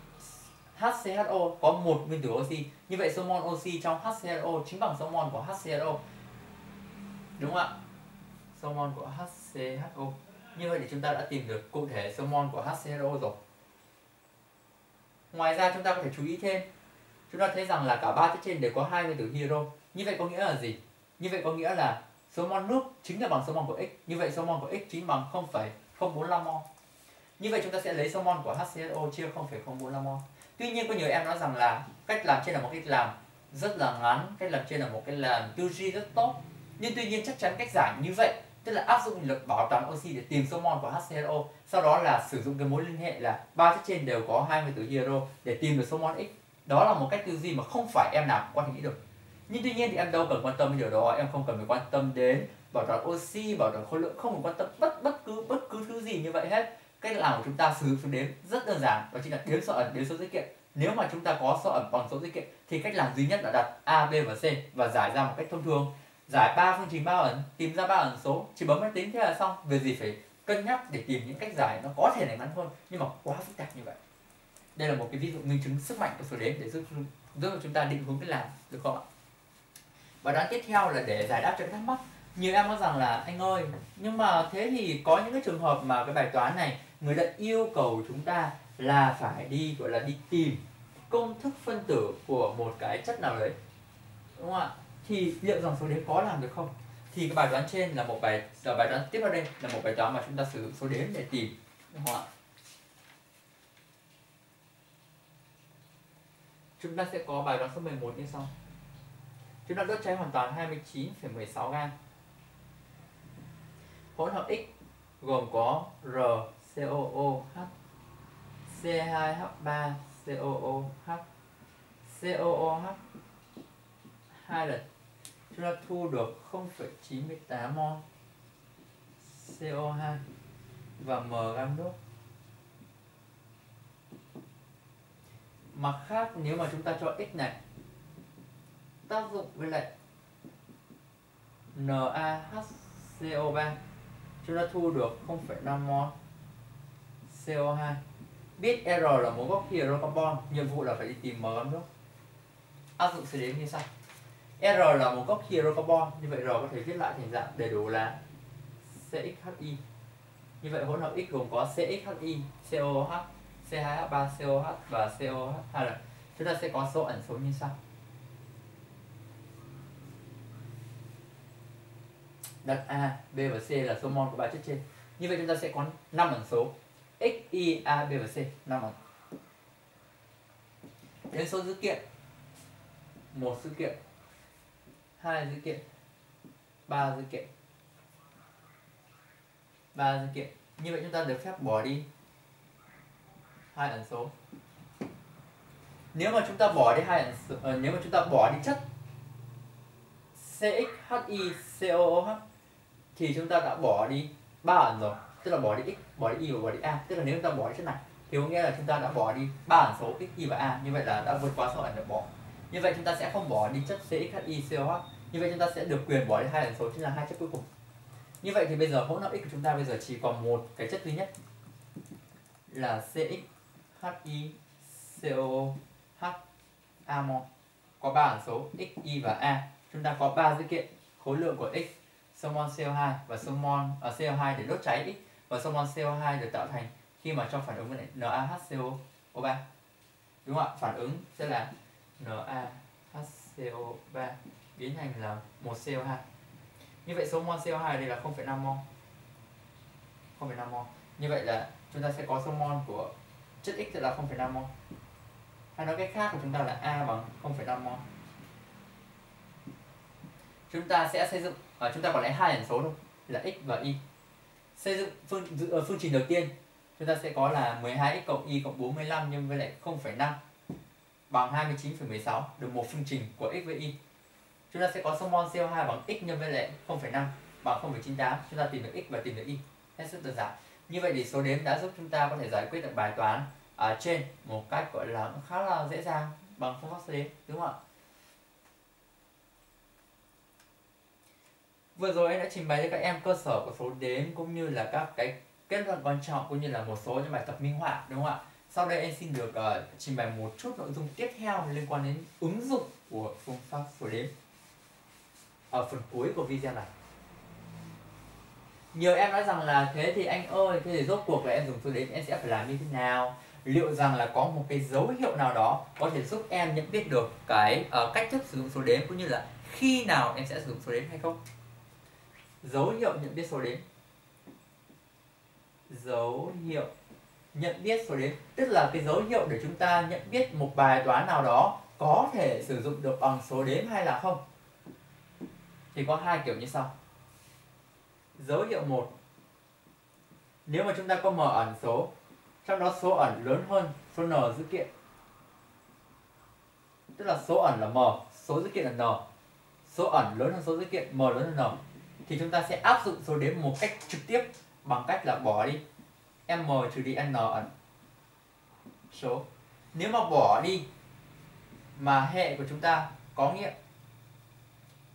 HCHO có một nguyên tử oxy. Như vậy số mol oxy trong HCHO chính bằng số mol của HCHO đúng không ạ? Số mol của HCHO như vậy thì chúng ta đã tìm được cụ thể số mol của HCHO rồi. Ngoài ra chúng ta có thể chú ý thêm. Chúng ta thấy rằng là cả ba chất trên đều có hai nguyên tử hydro. Như vậy có nghĩa là gì? Như vậy có nghĩa là số mol nước chính là bằng số mol của x. Như vậy số mol của x chính bằng 0,045 mol. Như vậy chúng ta sẽ lấy số mol của HCHO chia 0,045 mol. Tuy nhiên có nhiều em nói rằng là cách làm trên là một cách làm rất là ngắn cách làm trên là một cái làm tư duy rất tốt. Nhưng tuy nhiên chắc chắn cách giải như vậy tức là áp dụng lực bảo toàn oxy để tìm số mol của HClO sau đó là sử dụng cái mối liên hệ là ba chất trên đều có hai nguyên tử hydro để tìm được số mol x. Đó là một cách tư duy mà không phải em nào cũng có thể nghĩ được nhưng tuy nhiên thì em đâu cần quan tâm đến điều đó, em không cần phải quan tâm đến bảo toàn oxy, bảo toàn khối lượng, không cần quan tâm bất bất cứ bất cứ thứ gì như vậy hết. Cách làm của chúng ta sử dụng số đếm rất đơn giản, đó chính là đếm số ẩn, đếm số dữ kiện. Nếu mà chúng ta có số ẩn bằng số dữ kiện thì cách làm duy nhất là đặt a, b và c và giải ra một cách thông thường. Giải ba phương trình ba ẩn, tìm ra ba ẩn số, chỉ bấm máy tính thế là xong. Việc gì phải cân nhắc để tìm những cách giải nó có thể là ngắn hơn, nhưng mà quá phức tạp như vậy. Đây là một cái ví dụ minh chứng sức mạnh của số đếm để giúp giúp chúng ta định hướng cách làm, được không ạ? Và đoạn tiếp theo là để giải đáp cho cái thắc mắc. Nhiều em nói rằng là, anh ơi, nhưng mà thế thì có những cái trường hợp mà cái bài toán này, người ta yêu cầu chúng ta là phải đi, gọi là đi tìm công thức phân tử của một cái chất nào đấy. Đúng không ạ? Thì liệu dòng số đếm có làm được không? Thì cái bài toán trên là một bài, là bài toán tiếp theo đây, là một bài toán mà chúng ta sử dụng số đếm để tìm, đúng không ạ? Chúng ta sẽ có bài toán số 11 như sau chúng ta đốt cháy hoàn toàn 29,16 gam hỗn hợp X gồm có RCOOH C2H3 COOH COOH hai lần. Chúng ta thu được 0,98 mol CO2 và m gam nước mặt khác nếu mà chúng ta cho x này tác dụng với lại NaHCO3 chúng ta thu được 0,5 mol CO2 biết R là một gốc hydrocarbon nhiệm vụ là phải đi tìm M gam nước. Áp dụng sẽ đến như sau. R là một gốc hydrocarbon như vậy R có thể viết lại thành dạng đầy đủ là CXHI như vậy hỗn hợp X gồm có CXHI, COH, C2H3, COH và COH2 chúng ta sẽ có số ẩn số như sau. Đặt A, B và C là số mol của ba chất trên. Như vậy chúng ta sẽ có 5 ẩn số. X, Y, A, B và C 5 ẩn. Đến số dữ kiện. Một sự kiện. Hai dữ kiện. Ba dữ kiện. Ba dữ kiện. Như vậy chúng ta được phép bỏ đi hai ẩn số. Nếu mà chúng ta bỏ đi hai ẩn số uh, ờ, nếu mà chúng ta bỏ đi chất CXHI COOH thì chúng ta đã bỏ đi ba ẩn rồi tức là bỏ đi x bỏ đi y và bỏ đi a. Tức là nếu chúng ta bỏ đi chất này thì có nghĩa là chúng ta đã bỏ đi ba ẩn số x y và a. Như vậy là đã vượt qua số ẩn được bỏ. Như vậy chúng ta sẽ không bỏ đi chất CXHY COH như vậy chúng ta sẽ được quyền bỏ đi hai ẩn số chính là hai chất cuối cùng. Như vậy thì bây giờ hỗn hợp x của chúng ta bây giờ chỉ còn một cái chất duy nhất là CXHY COH amon có ba ẩn số x, y và a. Chúng ta có ba dữ kiện khối lượng của x số mol CO2 và số mol uh, CO2 để đốt cháy x và số mol CO2 được tạo thành khi mà trong phản ứng với NaHCO3 đúng không ạ? Phản ứng sẽ là NaHCO3 biến thành là một CO2 như vậy số mol CO2 đây là 0,5 mol. 0,5 mol. Như vậy là chúng ta sẽ có số mol của chất x sẽ là 0,5 mol. Hay nói cách khác của chúng ta là A bằng 0,5 mol. Chúng ta sẽ xây dựng à, chúng ta còn lấy hai ẩn số thôi là x và y. Xây dựng phương uh, phương trình đầu tiên chúng ta sẽ có là 12x cộng y cộng 45 nhân với lại 0,5 bằng 29,16 được một phương trình của x với y. Chúng ta sẽ có số mol CO2 bằng x nhân với lại 0,5 bằng 0,98 chúng ta tìm được x và tìm được y. Hết sức đơn giản. Như vậy thì số đếm đã giúp chúng ta có thể giải quyết được bài toán ở trên một cách gọi là khá là dễ dàng bằng phương pháp số đếm đúng không ạ? Vừa rồi anh đã trình bày cho các em cơ sở của số đếm cũng như là các cái kết luận quan trọng cũng như là một số những bài tập minh họa đúng không ạ? Sau đây em xin được uh, trình bày một chút nội dung tiếp theo liên quan đến ứng dụng của phương pháp số đếm ở phần cuối của video này. Nhiều em nói rằng là thế thì anh ơi thế thì rốt cuộc là em dùng số đếm em sẽ phải làm như thế nào? Liệu rằng là có một cái dấu hiệu nào đó có thể giúp em nhận biết được cái uh, cách thức sử dụng số đếm cũng như là khi nào em sẽ sử dụng số đếm hay không? Dấu hiệu nhận biết số đếm dấu hiệu nhận biết số đếm tức là cái dấu hiệu để chúng ta nhận biết một bài toán nào đó có thể sử dụng được bằng số đếm hay là không. Thì có hai kiểu như sau. Dấu hiệu một, nếu mà chúng ta có m ẩn số, trong đó số ẩn lớn hơn số n dữ kiện. Tức là số ẩn là m, số dữ kiện là n. Số ẩn lớn hơn số dữ kiện, m lớn hơn n thì chúng ta sẽ áp dụng số đếm một cách trực tiếp bằng cách là bỏ đi m trừ đi n ẩn. Số. Nếu mà bỏ đi mà hệ của chúng ta có nghiệm,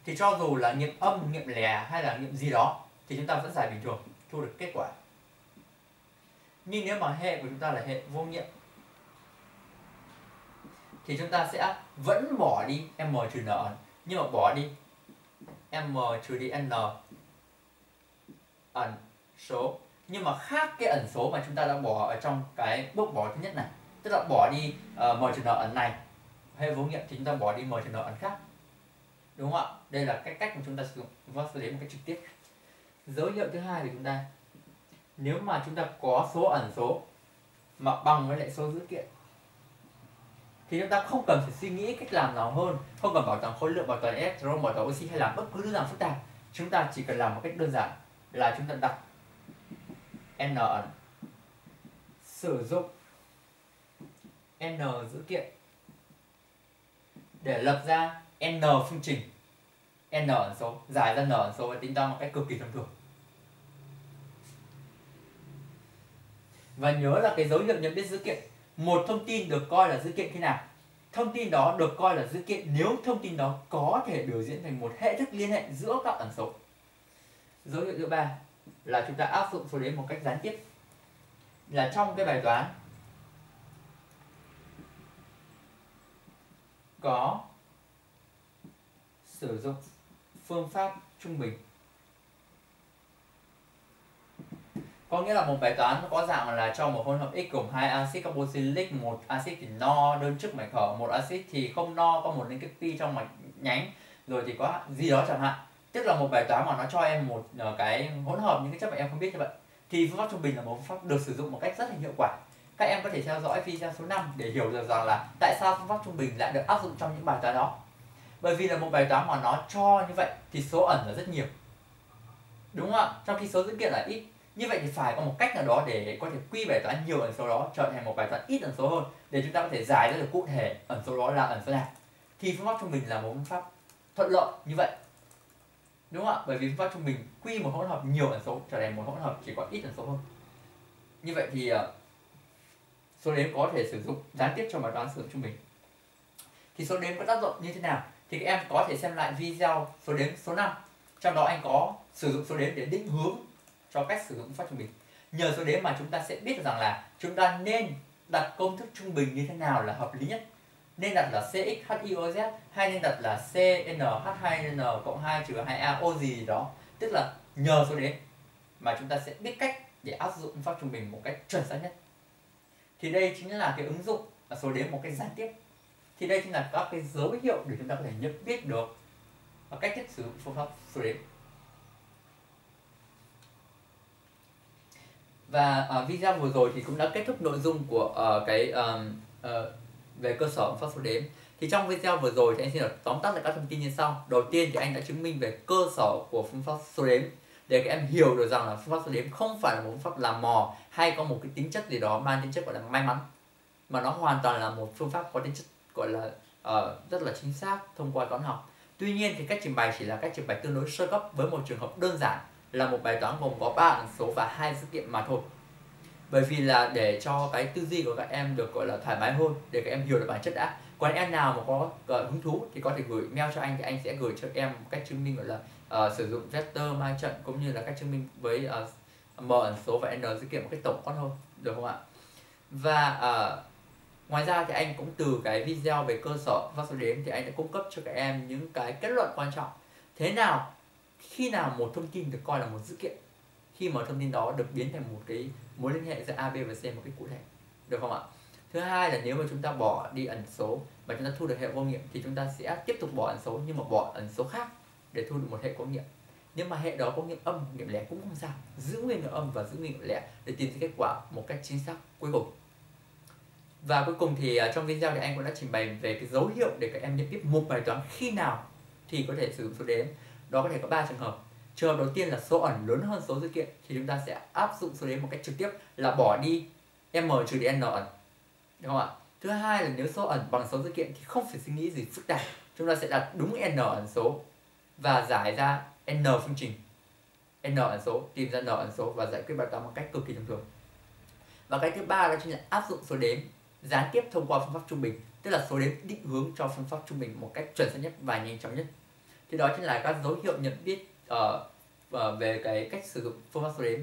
thì cho dù là nghiệm âm, nghiệm lẻ hay là nghiệm gì đó, thì chúng ta vẫn giải bình thường, thu được kết quả. Nhưng nếu mà hệ của chúng ta là hệ vô nghiệm, thì chúng ta sẽ vẫn bỏ đi m trừ n ẩn. Nhưng mà bỏ đi m trừ đi n ẩn số. Nhưng mà khác cái ẩn số mà chúng ta đã bỏ ở trong cái bước bỏ thứ nhất này tức là bỏ đi uh, m trừ n ẩn này hay vô nghiệm thì chúng ta bỏ đi m trừ n ẩn khác. Đúng không ạ? Đây là cái cách mà chúng ta sử dụng. Vector số một cách trực tiếp. Dấu hiệu thứ hai của chúng ta nếu mà chúng ta có số ẩn số mà bằng với lại số dữ kiện thì chúng ta không cần phải suy nghĩ cách làm nào hơn không cần bảo toàn khối lượng bảo toàn electron bảo toàn oxy hay làm bất cứ thứ nào phức tạp. Chúng ta chỉ cần làm một cách đơn giản là chúng ta đặt n ẩn. Sử dụng n dữ kiện. Để lập ra n phương trình. N ẩn số, giải ra n ẩn số và tính toán một cách cực kỳ thông thường. Và nhớ là cái dấu hiệu nhận biết dữ kiện. Một thông tin được coi là dữ kiện khi nào? Thông tin đó được coi là dữ kiện nếu thông tin đó có thể biểu diễn thành một hệ thức liên hệ giữa các ẩn số dấu hiệu thứ ba là chúng ta áp dụng số đếm một cách gián tiếp. Là trong cái bài toán có sử dụng phương pháp trung bình. Có nghĩa là một bài toán có dạng là cho một hỗn hợp x gồm hai axit carboxylic một axit thì no đơn chức mạch hở, một axit thì không no, có một liên kết pi trong mạch nhánh, rồi thì có gì đó chẳng hạn tức là một bài toán mà nó cho em một ờ, cái hỗn hợp những cái chất mà em không biết như vậy thì phương pháp trung bình là một phương pháp được sử dụng một cách rất là hiệu quả. Các em có thể theo dõi video số 5 để hiểu được rằng là tại sao phương pháp trung bình lại được áp dụng trong những bài toán đó. Bởi vì là một bài toán mà nó cho như vậy thì số ẩn là rất nhiều. Đúng không ạ? Trong khi số dữ kiện là ít. Như vậy thì phải có một cách nào đó để có thể quy bài toán nhiều ẩn số đó trở thành một bài toán ít ẩn số hơn để chúng ta có thể giải ra được cụ thể ẩn số đó là ẩn số nào. Thì phương pháp trung bình là một phương pháp thuận lợi như vậy đúng không ạ? Bởi vì phương pháp trung bình quy một hỗn hợp nhiều ẩn số, trở thành một hỗn hợp chỉ có ít ẩn số hơn như vậy thì ờ, số đếm có thể sử dụng gián tiếp cho bài toán sử dụng trung bình thì số đếm có tác dụng như thế nào? Thì các em có thể xem lại video số đếm số 5 trong đó anh có sử dụng số đếm để định hướng cho cách sử dụng phương pháp trung bình nhờ số đếm mà chúng ta sẽ biết rằng là chúng ta nên đặt công thức trung bình như thế nào là hợp lý nhất nên đặt là CXHIOZ hay nên đặt là CNH2N cộng 2 trừ 2AO gì đó. Tức là nhờ số đến mà chúng ta sẽ biết cách để áp dụng phương pháp trung bình một cách chuẩn xác nhất. Thì đây chính là cái ứng dụng số đến một cách gián tiếp. Thì đây chính là các cái dấu hiệu để chúng ta có thể nhận biết được và cách thức sử dụng phương pháp số đếm. Và uh, video vừa rồi thì cũng đã kết thúc nội dung của uh, cái uh, uh, về cơ sở pháp số đếm. Thì trong video vừa rồi thì anh xin được tóm tắt lại các thông tin như sau. Đầu tiên thì anh đã chứng minh về cơ sở của phương pháp số đếm. Để các em hiểu được rằng là phương pháp số đếm không phải là một phương pháp làm mò hay có một cái tính chất gì đó mang tính chất gọi là may mắn mà nó hoàn toàn là một phương pháp có tính chất gọi là uh, rất là chính xác thông qua toán học. Tuy nhiên thì cách trình bày chỉ là cách trình bày tương đối sơ cấp với một trường hợp đơn giản là một bài toán gồm có ba ẩn số và hai dữ kiện mà thôi bởi vì là để cho cái tư duy của các em được gọi là thoải mái hơn để các em hiểu được bản chất đã còn em nào mà có uh, hứng thú thì có thể gửi mail cho anh thì anh sẽ gửi cho em cách chứng minh gọi là uh, sử dụng vector mai trận cũng như là cách chứng minh với uh, m ẩn số và n dữ kiện một cách tổng quát hơn được không ạ? Và uh, ngoài ra thì anh cũng từ cái video về cơ sở và số đếm thì anh đã cung cấp cho các em những cái kết luận quan trọng. Thế nào khi nào một thông tin được coi là một dữ kiện? Khi mà thông tin đó được biến thành một cái mối liên hệ giữa A, B và C một cách cụ thể được không ạ? Thứ hai là nếu mà chúng ta bỏ đi ẩn số mà chúng ta thu được hệ vô nghiệm thì chúng ta sẽ tiếp tục bỏ ẩn số nhưng mà bỏ ẩn số khác để thu được một hệ có nghiệm nhưng mà hệ đó có nghiệm âm nghiệm lẻ cũng không sao giữ nguyên nghiệm âm và giữ nguyên nghiệm lẻ để tìm ra kết quả một cách chính xác cuối cùng. Và cuối cùng thì à, trong video thì anh cũng đã trình bày về cái dấu hiệu để các em nhận biết một bài toán khi nào thì có thể sử dụng số đếm đó có thể có ba trường hợp trường hợp đầu tiên là số ẩn lớn hơn số dữ kiện, thì chúng ta sẽ áp dụng số đếm một cách trực tiếp là bỏ đi m trừ đi n ẩn, đúng không ạ? Thứ hai là nếu số ẩn bằng số dữ kiện thì không phải suy nghĩ gì phức tạp, chúng ta sẽ đặt đúng n ẩn số và giải ra n phương trình. N ẩn số, tìm ra n ẩn số và giải quyết bài toán một cách cực kỳ thông thường. Và cái thứ ba đó chính là áp dụng số đếm, gián tiếp thông qua phương pháp trung bình, tức là số đếm định hướng cho phương pháp trung bình một cách chuẩn xác nhất và nhanh chóng nhất. Thì đó chính là các dấu hiệu nhận biết uh, về cái cách sử dụng phương pháp số đếm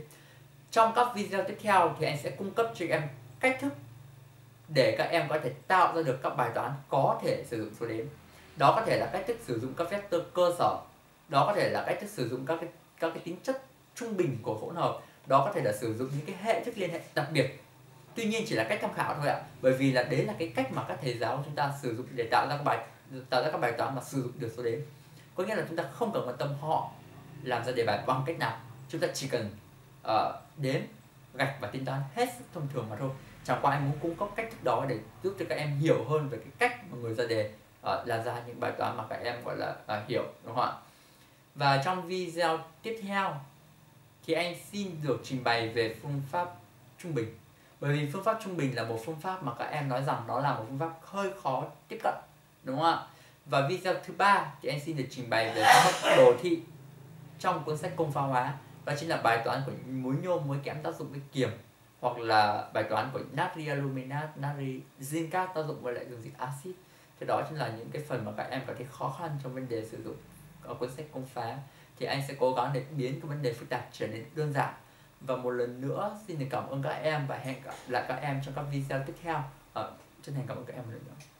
trong các video tiếp theo thì anh sẽ cung cấp cho các em cách thức để các em có thể tạo ra được các bài toán có thể sử dụng số đếm đó có thể là cách thức sử dụng các vector cơ sở. Đó có thể là cách thức sử dụng các cái các cái tính chất trung bình của hỗn hợp. Đó có thể là sử dụng những cái hệ thức liên hệ đặc biệt. Tuy nhiên chỉ là cách tham khảo thôi ạ. Bởi vì là đấy là cái cách mà các thầy giáo chúng ta sử dụng để tạo ra các bài tạo ra các bài toán mà sử dụng được số đếm có nghĩa là chúng ta không cần quan tâm họ làm ra đề bài bằng cách nào? Chúng ta chỉ cần uh, đếm gạch và tính toán hết sức thông thường mà thôi. Chẳng qua anh muốn cung cấp cách thức đó để giúp cho các em hiểu hơn về cái cách mà người ra đề ờ, uh, làm ra những bài toán mà các em gọi là uh, hiểu đúng không ạ? Và trong video tiếp theo thì anh xin được trình bày về phương pháp trung bình. Bởi vì phương pháp trung bình là một phương pháp mà các em nói rằng nó là một phương pháp hơi khó tiếp cận đúng không ạ? Và video thứ ba thì anh xin được trình bày về phương pháp đồ thị trong cuốn sách công pha hóa đó chính là bài toán của muối nhôm muối kẽm tác dụng với kiềm hoặc là bài toán của natri aluminat natri zincat tác dụng với lại dung dịch axit thì đó chính là những cái phần mà các em có thể khó khăn trong vấn đề sử dụng ở cuốn sách công phá thì anh sẽ cố gắng để biến cái vấn đề phức tạp trở nên đơn giản và một lần nữa xin được cảm ơn các em và hẹn gặp lại các em trong các video tiếp theo. À, chân thành cảm ơn các em một lần nữa.